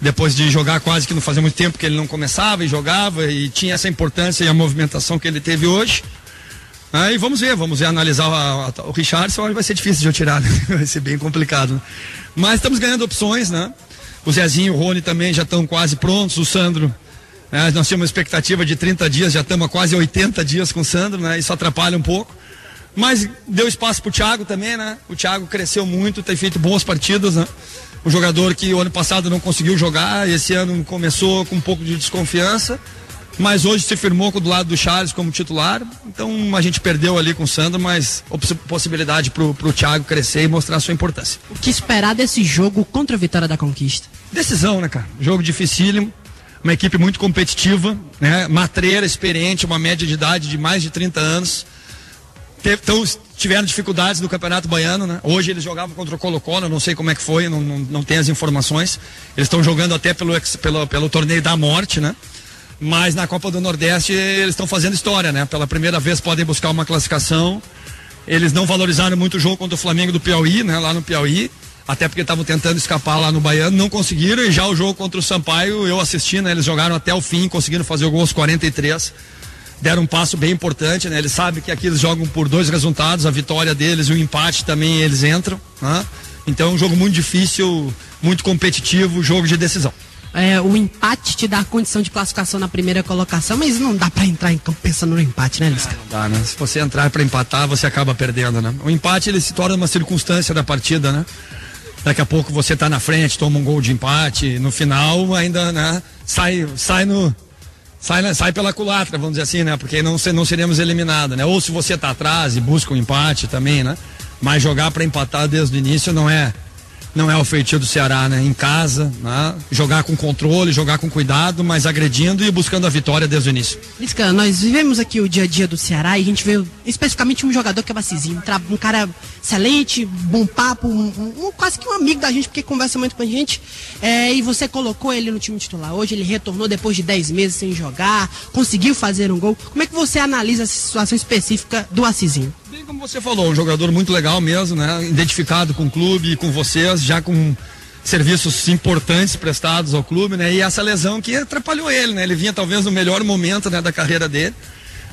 depois de jogar quase que não fazia muito tempo que ele não começava e jogava e tinha essa importância e a movimentação que ele teve hoje. Aí vamos ver, vamos ver, analisar o, o Richardson, vai ser difícil de eu tirar, né? vai ser bem complicado. Né? Mas estamos ganhando opções, né? O Zezinho o Rony também já estão quase prontos, o Sandro, né? nós tínhamos uma expectativa de 30 dias, já estamos quase 80 dias com o Sandro, né? Isso atrapalha um pouco. Mas deu espaço para o Thiago também, né? O Thiago cresceu muito, tem feito boas partidas, né? Um jogador que o ano passado não conseguiu jogar, esse ano começou com um pouco de desconfiança, mas hoje se firmou do lado do Charles como titular. Então a gente perdeu ali com o Sandro, mas possibilidade para o Thiago crescer e mostrar a sua importância. O que esperar desse jogo contra a Vitória da Conquista? Decisão, né, cara? Jogo dificílimo, uma equipe muito competitiva, né? Matreira, experiente, uma média de idade de mais de 30 anos. Então, tiveram dificuldades no Campeonato Baiano, né? Hoje eles jogavam contra o Colo-Colo, não sei como é que foi, não, não, não tenho as informações. Eles estão jogando até pelo, pelo, pelo torneio da morte, né? Mas na Copa do Nordeste eles estão fazendo história, né? Pela primeira vez podem buscar uma classificação. Eles não valorizaram muito o jogo contra o Flamengo do Piauí, né? Lá no Piauí. Até porque estavam tentando escapar lá no Baiano, não conseguiram. E já o jogo contra o Sampaio, eu assisti, né? Eles jogaram até o fim, conseguiram fazer o gol aos 43 deram um passo bem importante, né? Eles sabem que aqui eles jogam por dois resultados, a vitória deles e o empate também eles entram, né? Então é um jogo muito difícil, muito competitivo, jogo de decisão. É, o empate te dá condição de classificação na primeira colocação, mas não dá para entrar em campo pensando no empate, né, Lisca? Não dá, né? Se você entrar para empatar, você acaba perdendo, né? O empate ele se torna uma circunstância da partida, né? Daqui a pouco você tá na frente, toma um gol de empate, no final ainda, né? Sai, sai no, sai, sai pela culatra, vamos dizer assim, né? Porque não, não seremos eliminados, né? Ou se você está atrás e busca um empate também, né? Mas jogar para empatar desde o início não é não é o feitio do Ceará, né? Em casa, né? jogar com controle, jogar com cuidado, mas agredindo e buscando a vitória desde o início. Lisca, nós vivemos aqui o dia a dia do Ceará e a gente vê especificamente um jogador que é Bacizinho, um cara excelente, bom papo, um, um, quase que um amigo da gente, porque conversa muito com a gente. É, e você colocou ele no time titular hoje, ele retornou depois de 10 meses sem jogar, conseguiu fazer um gol. Como é que você analisa essa situação específica do Assisinho? Bem como você falou, um jogador muito legal mesmo, né? Identificado com o clube, com vocês, já com serviços importantes prestados ao clube, né? E essa lesão que atrapalhou ele, né? Ele vinha talvez no melhor momento né, da carreira dele.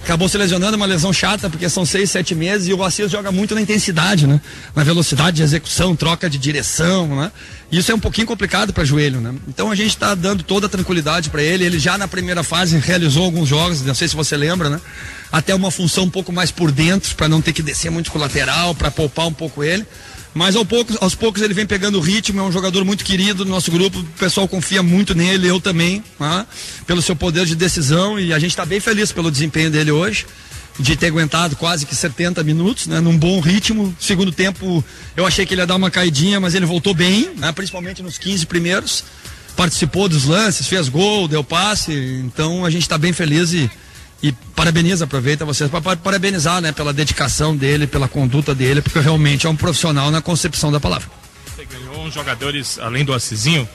Acabou se lesionando, uma lesão chata, porque são seis, sete meses, e o Assis joga muito na intensidade, né? Na velocidade de execução, troca de direção, né? Isso é um pouquinho complicado para joelho, né? Então a gente está dando toda a tranquilidade para ele. Ele já na primeira fase realizou alguns jogos, não sei se você lembra, né? Até uma função um pouco mais por dentro, para não ter que descer muito com o lateral, para poupar um pouco ele. Mas aos poucos, ele vem pegando o ritmo, é um jogador muito querido do nosso grupo, o pessoal confia muito nele, eu também, né? pelo seu poder de decisão e a gente está bem feliz pelo desempenho dele hoje de ter aguentado quase que 70 minutos, né, num bom ritmo. Segundo tempo, eu achei que ele ia dar uma caidinha, mas ele voltou bem, né, principalmente nos 15 primeiros. Participou dos lances, fez gol, deu passe. Então a gente está bem feliz e e parabeniza, aproveita vocês para parabenizar, né, pela dedicação dele, pela conduta dele, porque realmente é um profissional na concepção da palavra. Você ganhou uns jogadores, além do Assisinho,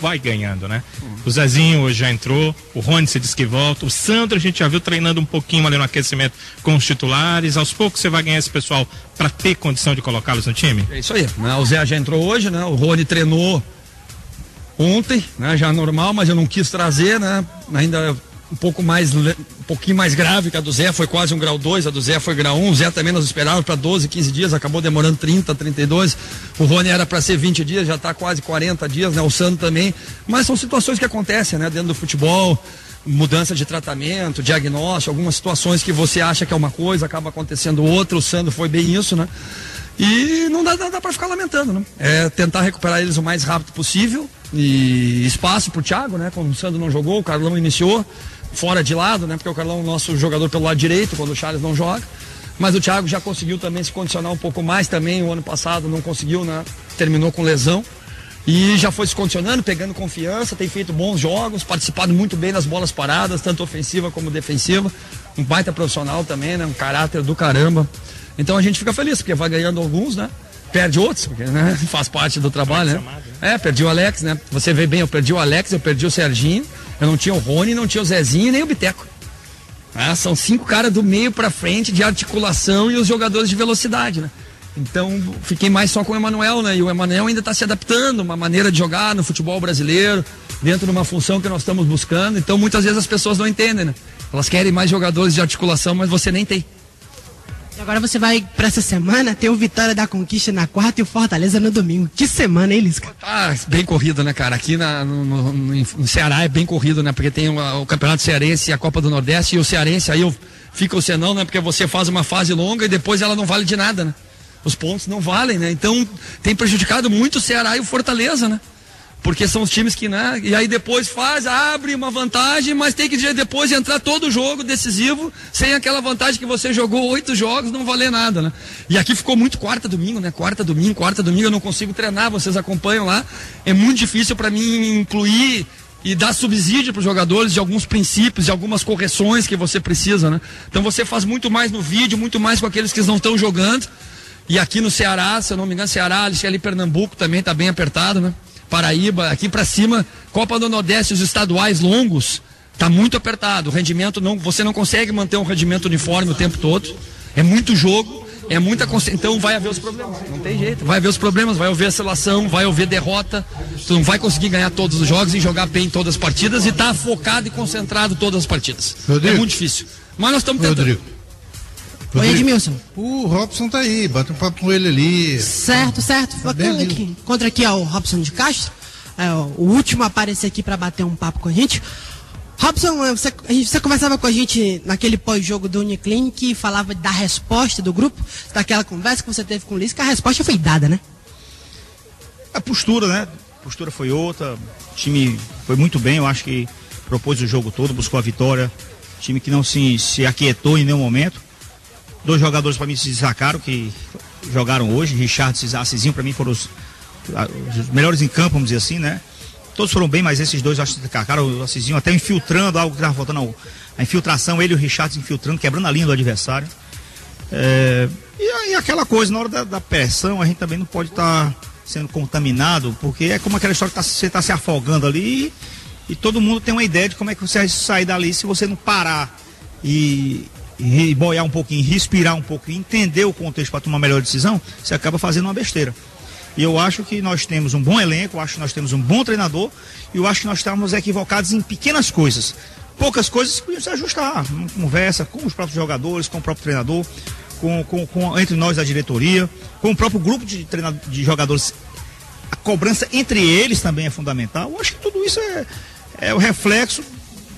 vai ganhando, né? O Zezinho hoje já entrou, o Rony se diz que volta, o Sandro a gente já viu treinando um pouquinho ali no aquecimento com os titulares. Aos poucos você vai ganhar esse pessoal para ter condição de colocá-los no time? É isso aí. Né? O Zé já entrou hoje, né? O Rony treinou ontem, né? Já normal, mas eu não quis trazer, né? Ainda um pouco mais um pouquinho mais grave que a do Zé, foi quase um grau 2, a do Zé foi grau 1, um. o Zé também nós esperávamos para 12, 15 dias, acabou demorando 30, 32. O Rony era para ser 20 dias, já está quase 40 dias, né? O Sandro também. Mas são situações que acontecem, né, dentro do futebol. Mudança de tratamento, diagnóstico, algumas situações que você acha que é uma coisa, acaba acontecendo outra. O Sandro foi bem isso, né? E não dá, dá, dá para ficar lamentando, né? É tentar recuperar eles o mais rápido possível e espaço pro Thiago, né? Como o Sandro não jogou, o Carlão iniciou fora de lado, né? Porque o Carlão é o nosso jogador pelo lado direito, quando o Charles não joga. Mas o Thiago já conseguiu também se condicionar um pouco mais também. O ano passado não conseguiu, né? Terminou com lesão. E já foi se condicionando, pegando confiança, tem feito bons jogos, participado muito bem das bolas paradas, tanto ofensiva como defensiva. Um baita profissional também, né? Um caráter do caramba. Então a gente fica feliz, porque vai ganhando alguns, né? Perde outros, porque né? faz parte do trabalho, né? É, perdi o Alex, né? Você vê bem, eu perdi o Alex, eu perdi o Serginho, eu não tinha o Rony, não tinha o Zezinho nem o Biteco. Ah, são cinco caras do meio pra frente de articulação e os jogadores de velocidade, né? Então, fiquei mais só com o Emanuel, né? E o Emanuel ainda está se adaptando, uma maneira de jogar no futebol brasileiro, dentro de uma função que nós estamos buscando. Então, muitas vezes as pessoas não entendem, né? Elas querem mais jogadores de articulação, mas você nem tem. Agora você vai pra essa semana, tem o Vitória da Conquista na quarta e o Fortaleza no domingo. Que semana, hein, Lisca? Ah, bem corrido, né, cara? Aqui na- no, no- no- no Ceará é bem corrido, né? Porque tem o, o Campeonato Cearense e a Copa do Nordeste. E o Cearense aí eu- fica o senão, né? Porque você faz uma fase longa e depois ela não vale de nada, né? Os pontos não valem, né? Então tem prejudicado muito o Ceará e o Fortaleza, né? Porque são os times que, né? E aí depois faz, abre uma vantagem, mas tem que depois entrar todo o jogo decisivo, sem aquela vantagem que você jogou oito jogos, não valer nada, né? E aqui ficou muito quarta domingo, né? Quarta domingo, quarta domingo, eu não consigo treinar, vocês acompanham lá. É muito difícil para mim incluir e dar subsídio para os jogadores de alguns princípios, de algumas correções que você precisa, né? Então você faz muito mais no vídeo, muito mais com aqueles que não estão jogando. E aqui no Ceará, se eu não me engano, Ceará, ali Pernambuco também tá bem apertado, né? Paraíba, aqui para cima, Copa do Nordeste, os estaduais longos, tá muito apertado. O rendimento não, você não consegue manter um rendimento uniforme o tempo todo. É muito jogo, é muita então vai haver os problemas. Não tem jeito. Vai haver os problemas, vai haver oscilação, vai haver derrota. Tu não vai conseguir ganhar todos os jogos e jogar bem em todas as partidas e estar focado e concentrado todas as partidas. É muito difícil. Mas nós estamos tentando. Rodrigo. Oi, Edmilson. O Robson tá aí, bate um papo com ele ali. Certo, certo. Tá Aqui, aqui, encontra aqui ó, o Robson de Castro, é, ó, o último a aparecer aqui para bater um papo com a gente. Robson, é, você, você conversava com a gente naquele pós-jogo do Uniclinic que falava da resposta do grupo, daquela conversa que você teve com o Liz, que a resposta foi dada, né? A postura, né? A postura foi outra. O time foi muito bem, eu acho que propôs o jogo todo, buscou a vitória. Time que não se, se aquietou em nenhum momento. Dois jogadores para mim se destacaram que jogaram hoje, Richard e Assisinho, para mim foram os, os melhores em campo, vamos dizer assim, né? Todos foram bem, mas esses dois acho que destacaram. O Assisinho até infiltrando algo que estava faltando, não. a infiltração, ele e o Richard infiltrando, quebrando a linha do adversário. É, e aí aquela coisa, na hora da, da pressão, a gente também não pode estar sendo contaminado, porque é como aquela história que tá- você está se afogando ali e, todo mundo tem uma ideia de como é que você vai sair dali se você não parar e, e boiar um pouquinho, respirar um pouco, entender o contexto para tomar a melhor decisão, você acaba fazendo uma besteira. E eu acho que nós temos um bom elenco, acho que nós temos um bom treinador, e eu acho que nós estamos equivocados em pequenas coisas. Poucas coisas que podiam se ajustar. Uma conversa com os próprios jogadores, com o próprio treinador, com, com, com- entre nós da diretoria, com o próprio grupo de, treinador, de jogadores. A cobrança entre eles também é fundamental. Eu acho que tudo isso é, é o reflexo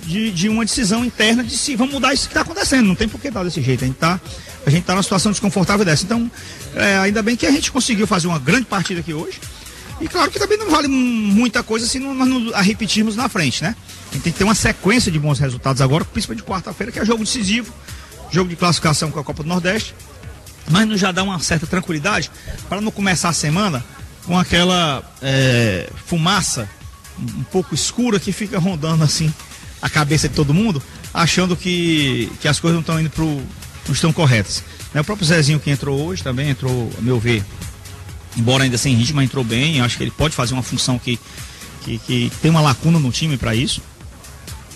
de, de uma decisão interna de se vamos mudar isso que está acontecendo. Não tem por que estar desse jeito. A gente está a gente tá numa situação desconfortável dessa. Então, é, ainda bem que a gente conseguiu fazer uma grande partida aqui hoje. E claro que também não vale muita coisa se não, nós não a repetirmos na frente, né? A gente tem que ter uma sequência de bons resultados agora, principalmente de quarta-feira, que é jogo decisivo, jogo de classificação com a Copa do Nordeste. Mas nos já dá uma certa tranquilidade para não começar a semana com aquela é, fumaça um um pouco escura que fica rondando assim a cabeça de todo mundo, achando que, que as coisas não estão indo pro, não estão corretas. Né, O próprio Zezinho que entrou hoje também entrou, a meu ver, embora ainda sem ritmo, entrou bem. Acho que ele pode fazer uma função que, que, que tem uma lacuna no time para isso.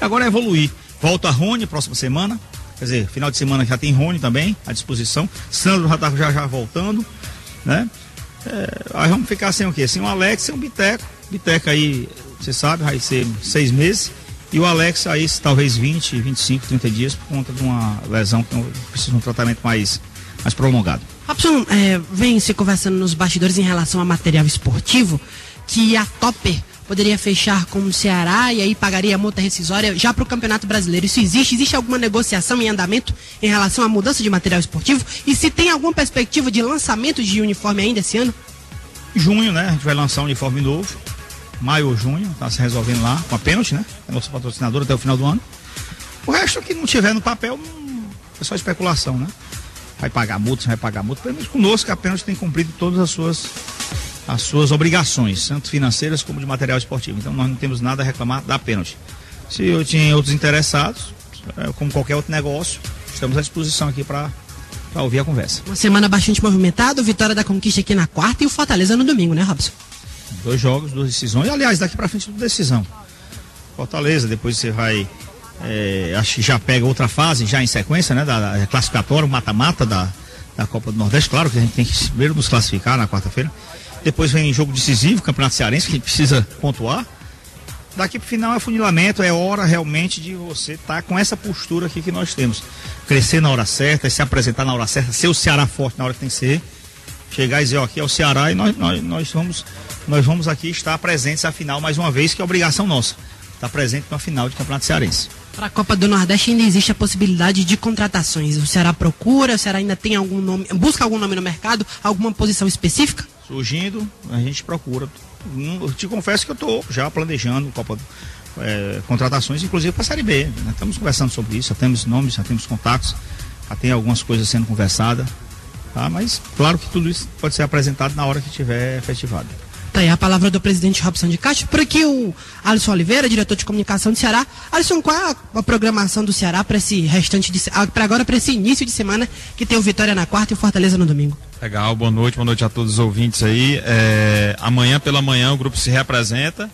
Agora é evoluir. Volta Rony próxima semana. Quer dizer, final de semana já tem Rony também à disposição. Sandro já tá já, já voltando, né? É, aí vamos ficar sem o quê? Sem o Alex, sem o Biteco. Biteco aí, você sabe, vai ser seis meses. E o Alex aí talvez 20, 25, 30 dias por conta de uma lesão que precisa de um tratamento mais, mais prolongado. Robson, é, vem se conversando nos bastidores em relação a material esportivo, que a Topper poderia fechar com o Ceará e aí pagaria a multa rescisória já para o Campeonato Brasileiro. Isso existe? Existe alguma negociação em andamento em relação à mudança de material esportivo? E se tem alguma perspectiva de lançamento de uniforme ainda esse ano? Junho, né? A gente vai lançar um uniforme novo. Maio ou junho, tá se resolvendo lá com a pênalti, né? É nosso patrocinador até o final do ano. O resto que não tiver no papel é só especulação, né? Vai pagar multa, vai pagar multa. Pelo menos conosco a pênalti tem cumprido todas as suas as suas obrigações, tanto financeiras como de material esportivo. Então nós não temos nada a reclamar da pênalti. Se eu tinha outros interessados, é, como qualquer outro negócio, estamos à disposição aqui para ouvir a conversa. Uma semana bastante movimentada, Vitória da Conquista aqui na quarta e o Fortaleza no domingo, né, Robson? Dois jogos, duas decisões. Aliás, daqui para frente, decisão. Fortaleza, depois você vai. É, acho que já pega outra fase, já em sequência, né? Da, da classificatória, o mata-mata da, da Copa do Nordeste. Claro que a gente tem que primeiro nos classificar na quarta-feira. Depois vem jogo decisivo, Campeonato Cearense, que precisa pontuar. Daqui pro final é funilamento, é hora realmente de você estar tá com essa postura aqui que nós temos. Crescer na hora certa, se apresentar na hora certa, ser o Ceará forte na hora que tem que ser. Chegar e dizer, ó, aqui é o Ceará e nós, nós, nós, vamos, nós vamos aqui estar presentes à final mais uma vez, que é obrigação nossa. Estar presente na final de Campeonato Cearense. Para a Copa do Nordeste ainda existe a possibilidade de contratações. O Ceará procura, o Ceará ainda tem algum nome, busca algum nome no mercado, alguma posição específica? Surgindo, a gente procura. Eu te confesso que eu estou já planejando Copa é, contratações, inclusive para a Série B. Né? Estamos conversando sobre isso, já temos nomes, já temos contatos, já tem algumas coisas sendo conversadas. Tá? Mas claro que tudo isso pode ser apresentado na hora que estiver efetivado. Tá aí a palavra do presidente Robson de Castro. Por aqui o Alisson Oliveira, diretor de comunicação do Ceará. Alisson, qual é a, programação do Ceará para esse restante de ah, para agora, para esse início de semana que tem o Vitória na quarta e o Fortaleza no domingo? Legal, boa noite, boa noite a todos os ouvintes aí. É, amanhã pela manhã o grupo se representa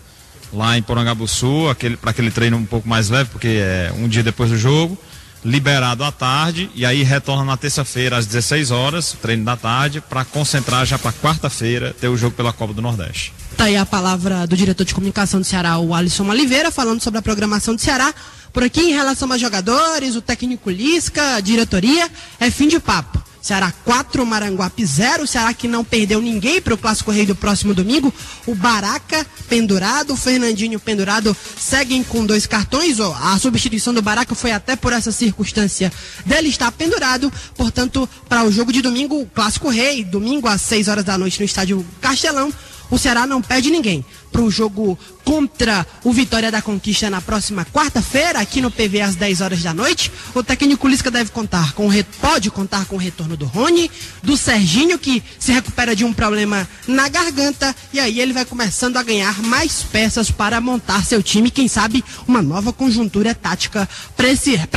lá em Porangabuçu, aquele, para aquele treino um pouco mais leve, porque é um dia depois do jogo liberado à tarde e aí retorna na terça-feira às 16 horas, treino da tarde, para concentrar já para quarta-feira ter o jogo pela Copa do Nordeste. Tá aí a palavra do diretor de comunicação do Ceará, o Alisson Oliveira, falando sobre a programação do Ceará. Por aqui, em relação aos jogadores, o técnico Lisca, a diretoria, é fim de papo. Ceará 4, Maranguape 0. Ceará que não perdeu ninguém para o Clássico Rei do próximo domingo. O Baraca pendurado, o Fernandinho pendurado seguem com dois cartões. A substituição do Baraca foi até por essa circunstância dele estar pendurado. Portanto, para o jogo de domingo, o Clássico Rei, domingo às 6 horas da noite no estádio Castelão o Ceará não perde ninguém. Para o jogo contra o Vitória da Conquista na próxima quarta-feira, aqui no PV às 10 horas da noite, o técnico Lisca deve contar com pode contar com o retorno do Rony, do Serginho, que se recupera de um problema na garganta, e aí ele vai começando a ganhar mais peças para montar seu time, quem sabe uma nova conjuntura tática para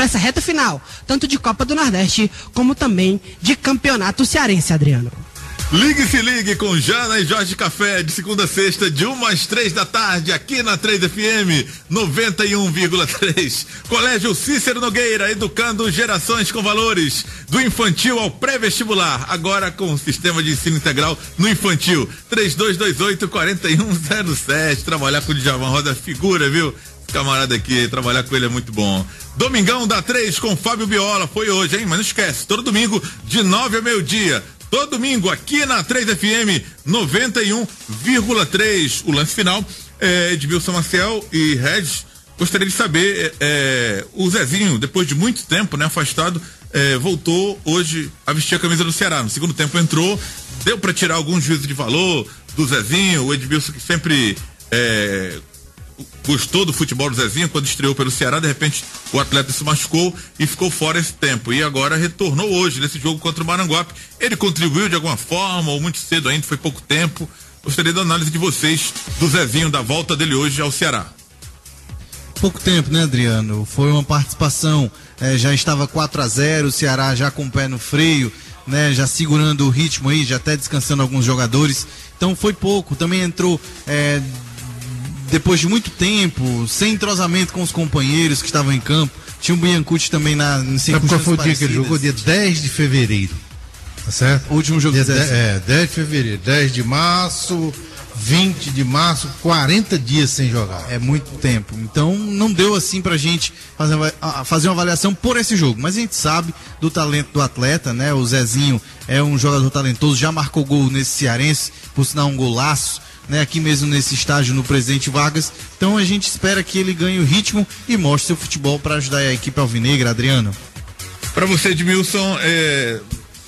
essa reta final, tanto de Copa do Nordeste como também de Campeonato Cearense, Adriano. Ligue se ligue com Jana e Jorge Café de segunda a sexta, de 1 às 3 da tarde, aqui na 3 FM 91,3. Colégio Cícero Nogueira, educando gerações com valores, do infantil ao pré-vestibular, agora com o sistema de ensino integral no infantil. 3228 4107. Trabalhar com o Djavan Roda figura, viu? camarada aqui, trabalhar com ele é muito bom. Domingão da 3 com Fábio Viola, foi hoje, hein? Mas não esquece, todo domingo, de 9 ao meio-dia. Todo domingo aqui na 3FM 91,3. O lance final é Edmilson Marcel e Regis. Gostaria de saber, é, o Zezinho, depois de muito tempo, né, afastado, é, voltou hoje a vestir a camisa do Ceará. No segundo tempo entrou, deu para tirar algum juízo de valor do Zezinho, o Edmilson que sempre é, gostou do futebol do Zezinho quando estreou pelo Ceará, de repente o atleta se machucou e ficou fora esse tempo. E agora retornou hoje nesse jogo contra o Maranguape. Ele contribuiu de alguma forma, ou muito cedo ainda, foi pouco tempo. Gostaria da análise de vocês do Zezinho, da volta dele hoje ao Ceará. Pouco tempo, né, Adriano? Foi uma participação, eh, já estava 4 a 0 o Ceará já com o pé no freio né, já segurando o ritmo aí, já até descansando alguns jogadores. Então foi pouco. Também entrou é, depois de muito tempo, sem entrosamento com os companheiros que estavam em campo. Tinha o Biancucci também na em Sabe qual foi o dia que ele jogou? Dia 10 de fevereiro. Tá certo? O último jogo dia de-. É, 10 de fevereiro. 10 de março, 20 de março, 40 dias sem jogar. É muito tempo. Então não deu assim pra gente fazer, fazer uma avaliação por esse jogo. Mas a gente sabe do talento do atleta, né? O Zezinho é um jogador talentoso, já marcou gol nesse Cearense, por sinal um golaço, né? Aqui mesmo nesse estágio no Presidente Vargas. Então a gente espera que ele ganhe o ritmo e mostre seu futebol para ajudar a equipe alvinegra, Adriano. Para você, Edmilson, é,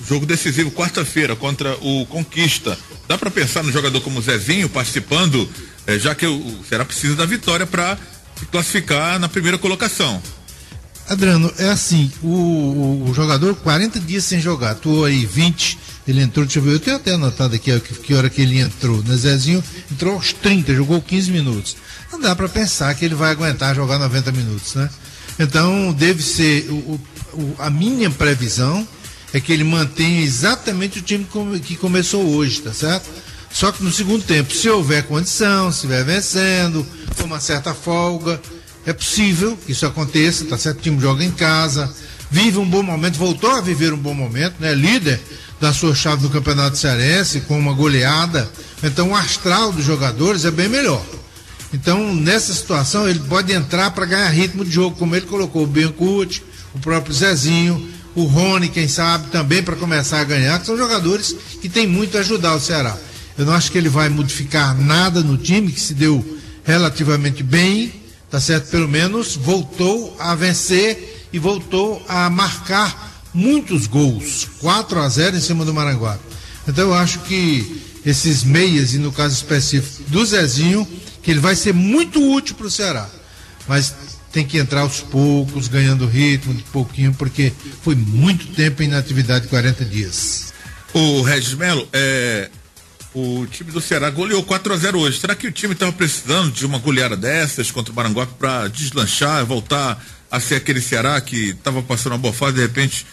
jogo decisivo quarta-feira contra o Conquista. Dá para pensar no jogador como o Zezinho participando, é, já que o o Ceará precisa da vitória para se classificar na primeira colocação. Adriano, é assim, o, o- o jogador 40 dias sem jogar, atuou aí 20, ele entrou, deixa eu ver, eu tenho até anotado aqui ó, que, que hora que ele entrou, né, Zezinho entrou aos 30, jogou 15 minutos. Não dá para pensar que ele vai aguentar jogar 90 minutos, né? Então, deve ser, o, o- a minha previsão é que ele mantenha exatamente o time que começou hoje, tá certo? Só que no segundo tempo, se houver condição, se estiver vencendo, com uma certa folga, é possível que isso aconteça, tá certo? O time joga em casa, vive um bom momento, voltou a viver um bom momento, né? Líder da sua chave no Campeonato Cearense, com uma goleada. Então o astral dos jogadores é bem melhor. Então, nessa situação, ele pode entrar para ganhar ritmo de jogo, como ele colocou o Biancucci, o próprio Zezinho, o Rony, quem sabe, também para começar a ganhar, que são jogadores que têm muito a ajudar o Ceará. Eu não acho que ele vai modificar nada no time, que se deu relativamente bem, tá certo? Pelo menos voltou a vencer e voltou a marcar muitos gols. 4 a 0 em cima do Maranguape. Então eu acho que esses meias, e no caso específico do Zezinho, que ele vai ser muito útil para o Ceará. Mas tem que entrar aos poucos, ganhando ritmo de pouquinho, porque foi muito tempo em inatividade 40 dias. O Regis Melo, é, o time do Ceará goleou 4 a 0 hoje. Será que o time estava precisando de uma goleada dessas contra o Maranguape para deslanchar, voltar a ser aquele Ceará que estava passando uma boa fase, de repente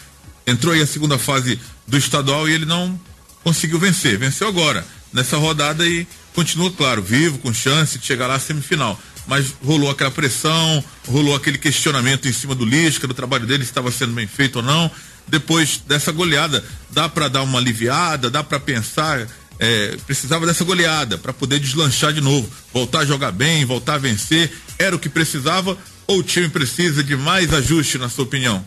entrou aí a segunda fase do estadual e ele não conseguiu vencer. Venceu agora, nessa rodada e continua, claro, vivo, com chance de chegar lá à semifinal. Mas rolou aquela pressão, rolou aquele questionamento em cima do Lisca, do trabalho dele, se estava sendo bem feito ou não. Depois dessa goleada, dá para dar uma aliviada, dá para pensar, é, precisava dessa goleada para poder deslanchar de novo, voltar a jogar bem, voltar a vencer. Era o que precisava ou o time precisa de mais ajuste, na sua opinião?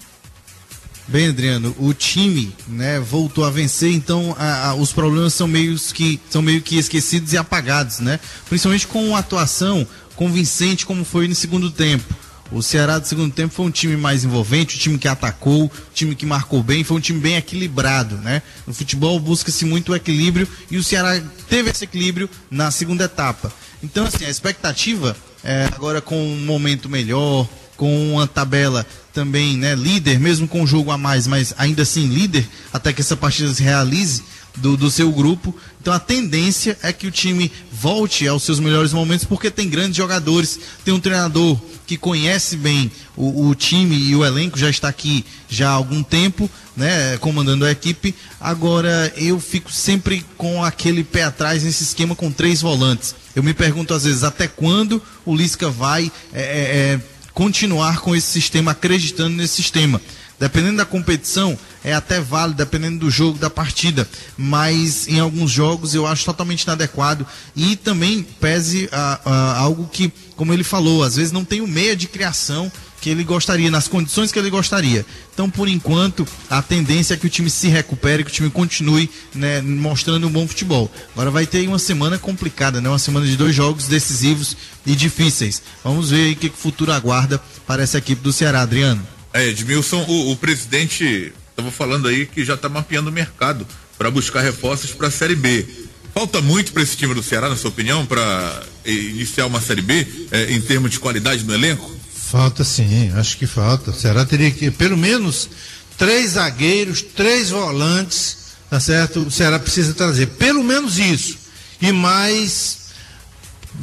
Bem, Adriano, o time, né, voltou a vencer, então a- a- os problemas são meio que são meio que esquecidos e apagados, né? Principalmente com uma atuação convincente como foi no segundo tempo. O Ceará do segundo tempo foi um time mais envolvente, um time que atacou, um time que marcou bem, foi um time bem equilibrado, né? No futebol busca-se muito o equilíbrio e o Ceará teve esse equilíbrio na segunda etapa. Então, assim, a expectativa é, agora com um momento melhor, com uma tabela também, né, líder, mesmo com um jogo a mais, mas ainda assim líder, até que essa partida se realize do, do seu grupo. Então a tendência é que o time volte aos seus melhores momentos, porque tem grandes jogadores, tem um treinador que conhece bem o, o time e o elenco, já está aqui já há algum tempo, né, comandando a equipe. Agora eu fico sempre com aquele pé atrás nesse esquema com três volantes. Eu me pergunto às vezes até quando o Lisca vai é, é, é, continuar com esse sistema, acreditando nesse sistema. Dependendo da competição, é até válido, dependendo do jogo, da partida. Mas em alguns jogos eu acho totalmente inadequado. E também pese a, a algo que, como ele falou, às vezes não tem o meia de criação que ele gostaria, nas condições que ele gostaria. Então, por enquanto, a tendência é que o time se recupere, que o time continue né, mostrando um bom futebol. Agora vai ter uma semana complicada, né? Uma semana de dois jogos decisivos e difíceis. Vamos ver o que, o futuro aguarda para essa equipe do Ceará, Adriano. É, Edmilson, o, o presidente estava falando aí que já está mapeando o mercado para buscar reforços para a Série B. Falta muito para esse time do Ceará, na sua opinião, para iniciar uma Série B é, em termos de qualidade no elenco? Falta sim, acho que falta. O Ceará teria que, pelo menos, três zagueiros, três volantes, tá certo? O Ceará precisa trazer, pelo menos isso. E mais,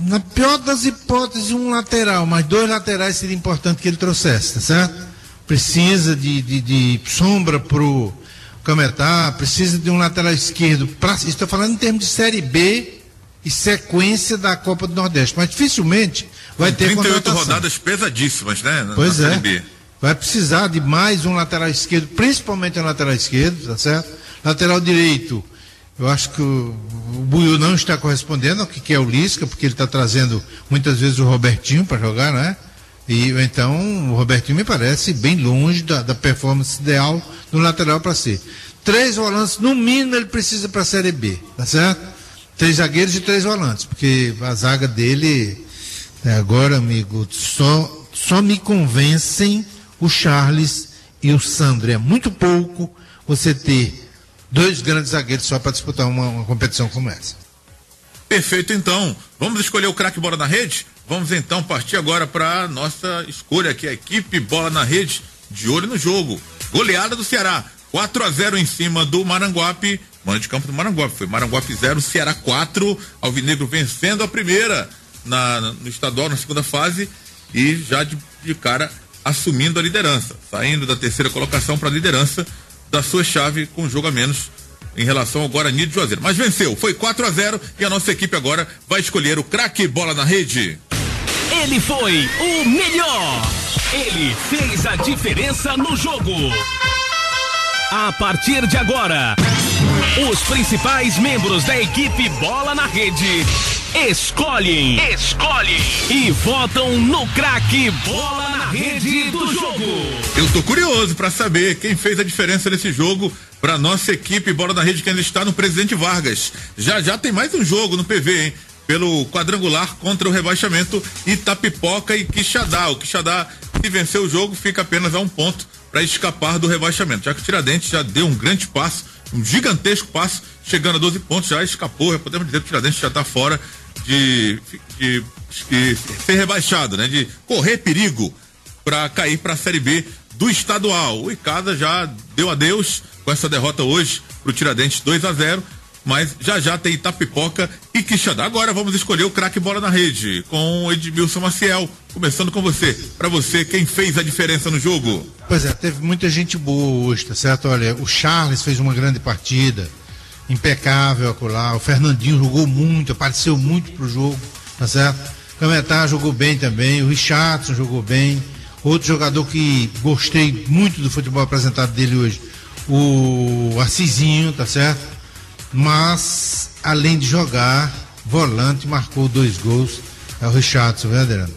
na pior das hipóteses, um lateral, mas dois laterais seria importante que ele trouxesse, tá certo? Precisa de, de, de sombra pro, Cametá, precisa de um lateral esquerdo. Pra, estou falando em termos de Série B e sequência da Copa do Nordeste, mas dificilmente vai ter 38 contratação. rodadas pesadíssimas, né? na- Pois na é. B. Vai precisar de mais um lateral esquerdo, principalmente um lateral esquerdo, tá certo? Lateral direito, eu acho que o, o Buiu não está correspondendo ao que quer o Lisca, porque ele está trazendo muitas vezes o Robertinho para jogar, né? E então o Robertinho me parece bem longe da, da performance ideal do lateral para ser. Três volantes, no mínimo ele precisa para a Série B, tá certo? Três zagueiros e três volantes, porque a zaga dele é, agora, amigo, só, só me convencem o Charles e o Sandro. É muito pouco você ter dois grandes zagueiros só para disputar uma, uma competição como essa. Perfeito, então. Vamos escolher o craque bola na rede? Vamos então partir agora para nossa escolha aqui, a equipe bola na rede, de olho no jogo. Goleada do Ceará, 4 a 0 em cima do Maranguape. Mano de campo do Maranguape, foi Maranguape 0, Ceará 4, Alvinegro vencendo a primeira na, no estadual, na segunda fase, e já de, de cara assumindo a liderança, saindo da terceira colocação para a liderança da sua chave com um jogo a menos em relação ao Guarani de Juazeiro. Mas venceu, foi 4 a 0 e a nossa equipe agora vai escolher o craque bola na rede. Ele foi o melhor. Ele fez a diferença no jogo. A partir de agora, os principais membros da equipe Bola na Rede escolhem, escolhem e votam no craque Bola na Rede do jogo. Eu tô curioso para saber quem fez a diferença nesse jogo para nossa equipe bola na rede que ainda está no Presidente Vargas. Já já tem mais um jogo no PV, hein? Pelo quadrangular contra o rebaixamento Itapipoca e Quixadá. O Quixadá, se vencer o jogo, fica apenas a um ponto para escapar do rebaixamento. Já que o Tiradentes já deu um grande passo, um gigantesco passo, chegando a 12 pontos, já escapou. Já podemos dizer que o Tiradentes já está fora de, de- de ser rebaixado, né? De correr perigo para cair para a Série B do estadual. O Icasa já deu adeus com essa derrota hoje pro Tiradentes 2 a 0 mas já já tem Itapipoca e Quixadá. Agora vamos escolher o craque bola na rede com o Edmilson Maciel. Começando com você. Para você, quem fez a diferença no jogo? Pois é, teve muita gente boa hoje, tá certo? Olha, o Charles fez uma grande partida, impecável acolá. O Fernandinho jogou muito, apareceu muito pro jogo, tá certo? Cametá jogou bem também, o Richardson jogou bem. Outro jogador que gostei muito do futebol apresentado dele hoje, o Assisinho, tá certo? Mas, além de jogar, volante marcou dois gols. É o Richardson, viu, Adriano?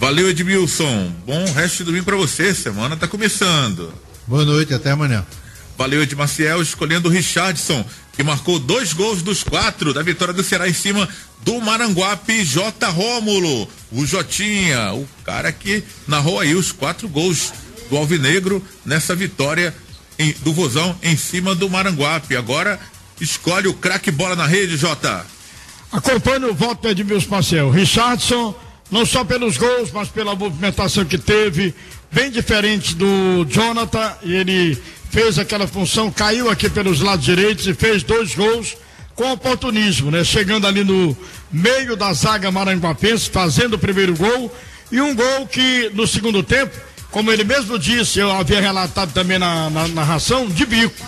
Valeu, Edmilson. Bom resto de domingo para você. Semana tá começando. Boa noite, até amanhã. Valeu, Ed escolhendo o Richardson, que marcou dois gols dos quatro da vitória do Ceará em cima do Maranguape J. Rômulo. O Jotinha, o cara que narrou aí os quatro gols do Alvinegro nessa vitória em- do Vozão em cima do Maranguape. Agora escolhe o craque bola na rede, Jota. Acompanho o voto do Edmilson Marcel. Richardson, não só pelos gols, mas pela movimentação que teve, bem diferente do Jonathan, e ele fez aquela função, caiu aqui pelos lados direitos e fez dois gols com oportunismo, né? Chegando ali no meio da zaga maranguapense, fazendo o primeiro gol, e um gol que no segundo tempo, como ele mesmo disse, eu havia relatado também na, na narração, de bico.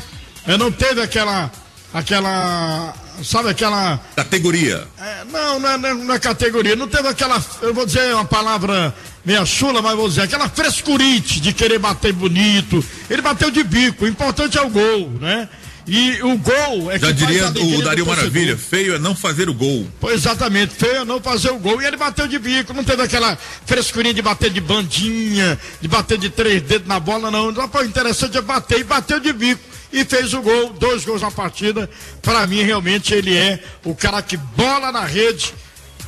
É, não teve aquela, aquela, sabe aquela Categoria. é, não, não é- não é categoria. Não teve aquela, eu vou dizer uma palavra meia chula, mas vou dizer, aquela frescurite de querer bater bonito. Ele bateu de bico. O importante é o gol, né? E o gol é Já que diria o Dario. Maravilha, feio é não fazer o gol. Pois exatamente, feio é não fazer o gol. E ele bateu de bico, não teve aquela frescurinha de bater de bandinha, de bater de três dedos na bola, não. Foi interessante é bater e bateu de bico. E fez o gol, dois gols na partida. Para mim, realmente, ele é o cara que bola na rede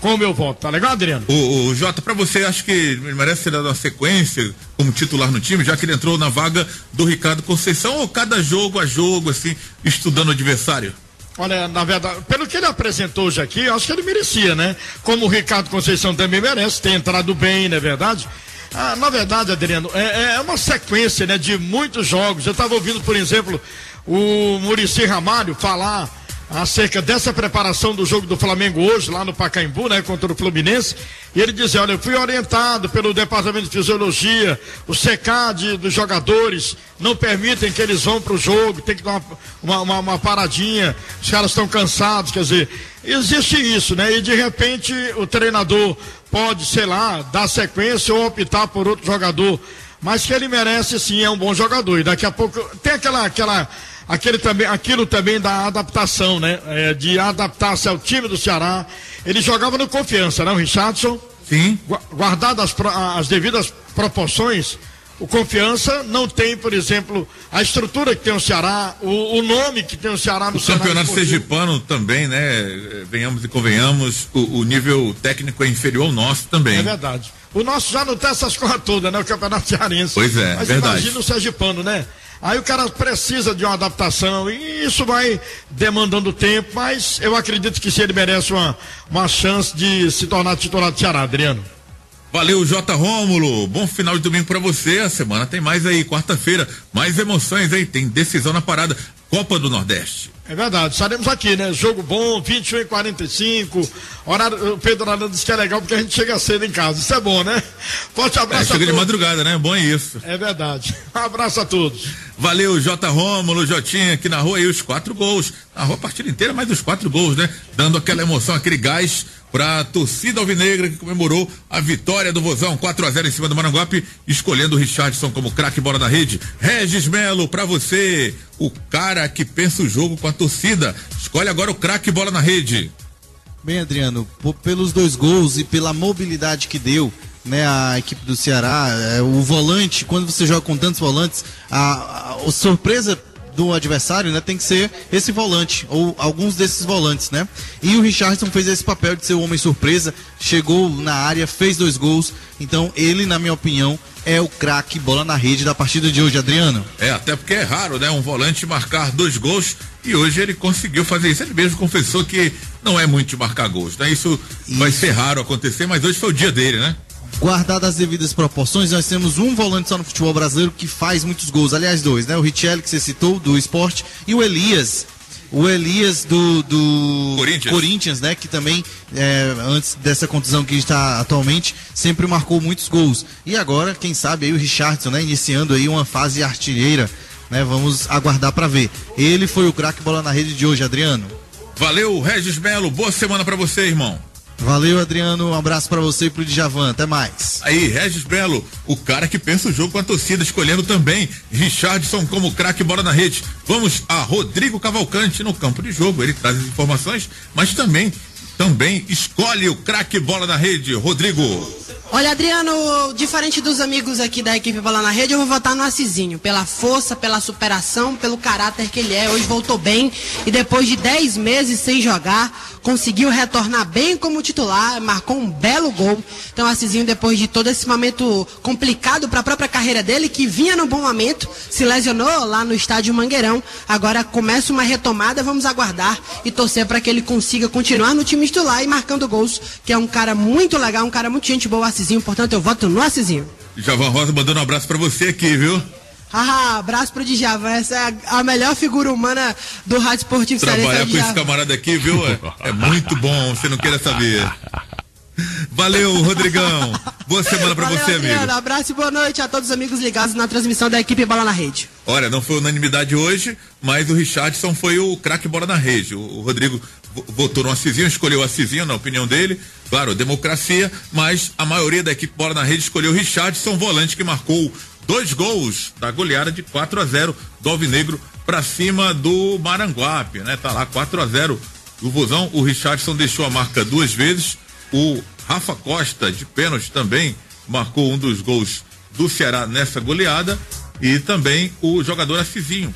com o meu voto. Tá legal, Adriano? O, o Jota, pra você, acho que merece ser dado uma sequência como titular no time, já que ele entrou na vaga do Ricardo Conceição, ou cada jogo a jogo, assim, estudando o adversário? Olha, na verdade, pelo que ele apresentou hoje aqui, eu acho que ele merecia, né? Como o Ricardo Conceição também merece, ter entrado bem, não é verdade? Ah, na verdade, Adriano, é, é uma sequência né, de muitos jogos. Eu estava ouvindo, por exemplo, o Murici Ramalho falar acerca dessa preparação do jogo do Flamengo hoje, lá no Pacaembu, né, contra o Fluminense. E ele dizia: Olha, eu fui orientado pelo Departamento de Fisiologia, o SECAD dos jogadores não permitem que eles vão para o jogo, tem que dar uma, uma, uma, paradinha, os caras estão cansados, quer dizer, existe isso, né? E de repente o treinador pode, sei lá, dar sequência ou optar por outro jogador. Mas que ele merece sim, é um bom jogador. E daqui a pouco tem aquela, aquela, aquele também, aquilo também da adaptação, né? É, de adaptar-se ao time do Ceará. Ele jogava no confiança, não, Richardson? Sim. Guardado as, as devidas proporções, o confiança não tem, por exemplo, a estrutura que tem o Ceará, o, o nome que tem o Ceará no O cenário campeonato sergipano também, né? Venhamos e convenhamos, o, o nível técnico é inferior ao nosso também. É verdade. O nosso já não tem essas coisas todas, né? O campeonato cearense. Pois é, Mas verdade. imagina o sergipano, né? Aí o cara precisa de uma adaptação e isso vai demandando tempo, mas eu acredito que se ele merece uma, uma chance de se tornar titular do Ceará, Adriano. Valeu, J. Rômulo. Bom final de domingo pra você. A semana tem mais aí, quarta-feira. Mais emoções aí. Tem decisão na parada. Copa do Nordeste. É verdade, estaremos aqui, né? Jogo bom, 21 e 45 Horário, o Pedro Arana disse que é legal porque a gente chega cedo em casa. Isso é bom, né? Forte É, abraço chega a de todos. madrugada, né? Bom é isso. É verdade. Um abraço a todos. Valeu, J. Rômulo, Jotinha, aqui na rua aí, os quatro gols. Na rua a partida inteira, mais os quatro gols, né? Dando aquela emoção, aquele gás pra torcida alvinegra que comemorou a vitória do Vozão 4 a 0 em cima do Maranguape, escolhendo o Richardson como craque bola na rede. Regis Melo, pra você, o cara que pensa o jogo com a torcida. Escolhe agora o craque bola na rede. Bem, Adriano, pelos dois gols e pela mobilidade que deu, né, a equipe do Ceará, é, o volante, quando você joga com tantos volantes, a, a- a surpresa do adversário, né, tem que ser esse volante ou alguns desses volantes, né? E o Richardson fez esse papel de ser o homem surpresa, chegou na área, fez dois gols. Então, ele, na minha opinião, é o craque bola na rede da partida de hoje, Adriano. É, até porque é raro, né? Um volante marcar dois gols e hoje ele conseguiu fazer isso. Ele mesmo confessou que não é muito de marcar gols, né? Isso, vai ser raro acontecer, mas hoje foi o dia dele, né? Guardadas as devidas proporções, nós temos um volante só no futebol brasileiro que faz muitos gols. Aliás, dois, né? O Richelli, que você citou, do esporte, e o Elias. O Elias do, do Corinthians. né? Que também, é, antes dessa contusão que está atualmente, sempre marcou muitos gols. E agora, quem sabe, aí o Richardson, né? Iniciando aí uma fase artilheira, né? Vamos aguardar para ver. Ele foi o craque bola na rede de hoje, Adriano. Valeu, Regis Melo. Boa semana pra você, irmão. Valeu, Adriano. Um abraço para você e pro Djavan. Até mais. Aí, Regis Belo, o cara que pensa o jogo com a torcida, escolhendo também Richardson como craque bola na rede. Vamos a Rodrigo Cavalcante no campo de jogo. Ele traz as informações, mas também, também escolhe o craque bola na rede. Rodrigo. Olha, Adriano, diferente dos amigos aqui da equipe Bola na Rede, eu vou votar no Assisinho. Pela força, pela superação, pelo caráter que ele é. Hoje voltou bem e depois de 10 meses sem jogar, conseguiu retornar bem como titular, marcou um belo gol. Então, Assisinho, depois de todo esse momento complicado para a própria carreira dele, que vinha num bom momento, se lesionou lá no estádio Mangueirão. Agora começa uma retomada, vamos aguardar e torcer para que ele consiga continuar no time titular e marcando gols, que é um cara muito legal, um cara muito gente boa, Assisinho. Portanto, eu voto no Assisinho. Javan Rosa mandando um abraço pra você aqui, viu? Haha, abraço pro Djavan. Essa é a, melhor figura humana do Rádio Esportivo é Trabalhar com esse camarada aqui, viu? É, é muito bom, você não queira saber. Valeu, Rodrigão. Boa semana pra Valeu, você, Adriano. amigo. Abraço e boa noite a todos os amigos ligados na transmissão da equipe Bola na Rede. Olha, não foi unanimidade hoje, mas o Richardson foi o craque bola na rede. O, Rodrigo votou no Assisinho, escolheu o Assisinho, na opinião dele. Claro, democracia, mas a maioria da equipe bola na rede escolheu o Richardson, volante que marcou dois gols da goleada de 4 a 0 do Alvinegro pra cima do Maranguape, né? Tá lá 4 a 0 do Vozão. O Richardson deixou a marca duas vezes. O Rafa Costa, de pênalti, também marcou um dos gols do Ceará nessa goleada. E também o jogador Assisinho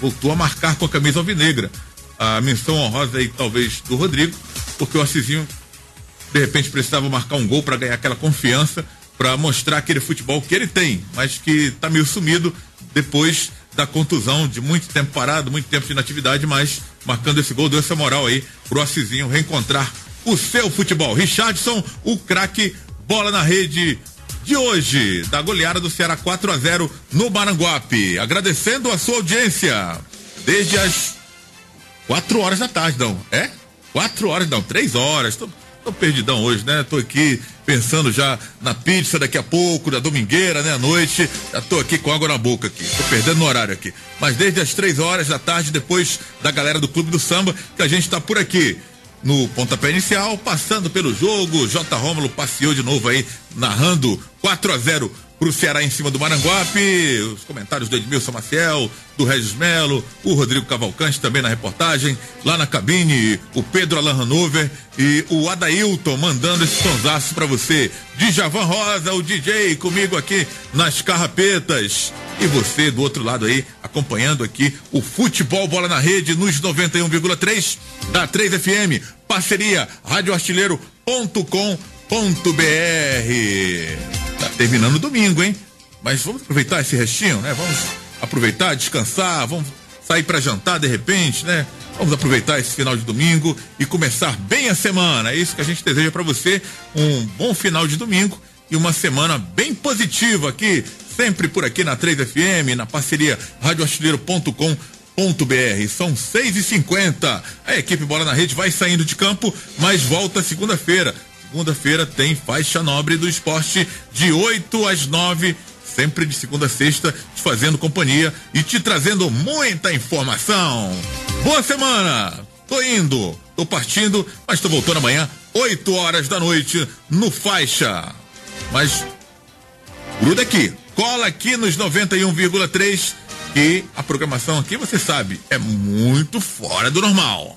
voltou a marcar com a camisa alvinegra. A menção honrosa aí, talvez, do Rodrigo, porque o Assisinho, de repente, precisava marcar um gol para ganhar aquela confiança, para mostrar aquele futebol que ele tem, mas que está meio sumido depois da contusão de muito tempo parado, muito tempo de inatividade, mas marcando esse gol, deu essa moral aí pro Assisinho reencontrar o seu futebol. Richardson, o craque, bola na rede de hoje, da goleada do Ceará 4 a 0 no Maranguape. Agradecendo a sua audiência. Desde as Quatro horas da tarde, não. É? Quatro horas, não. Três horas. Tô, tô perdidão hoje, né? Tô aqui pensando já na pizza daqui a pouco, da domingueira, né? À noite. Já tô aqui com água na boca aqui. Tô perdendo no horário aqui. Mas desde as três horas da tarde, depois da galera do Clube do Samba, que a gente tá por aqui. No pontapé inicial, passando pelo jogo, J. Rômulo passeou de novo aí, narrando 4 a 0 pro Ceará em cima do Maranguape. Os comentários do Edmilson Maciel, do Regis Melo, o Rodrigo Cavalcante também na reportagem. Lá na cabine, o Pedro Alan Hanover e o Adailton mandando esse sonsaço pra você. Djavan Rosa, o DJ, comigo aqui nas carrapetas. E você do outro lado aí, acompanhando aqui o Futebol Bola na Rede nos 91,3 da 3 FM. Parceria radioartilheiro.com.br. Tá terminando domingo, hein? Mas vamos aproveitar esse restinho, né? Vamos aproveitar, descansar, vamos sair para jantar de repente, né? Vamos aproveitar esse final de domingo e começar bem a semana. É isso que a gente deseja para você. Um bom final de domingo e uma semana bem positiva aqui, sempre por aqui na 3FM, na parceria radioartilheiro.com br São 6 e 50 A equipe Bola na Rede vai saindo de campo, mas volta segunda-feira. Segunda-feira tem faixa nobre do esporte de 8 às 9 sempre de segunda a sexta, te fazendo companhia e te trazendo muita informação. Boa semana! Tô indo, tô partindo, mas tô voltando amanhã, 8 horas da noite, no Faixa. Mas gruda aqui, cola aqui nos 91,3 e a programação aqui, você sabe, é muito fora do normal.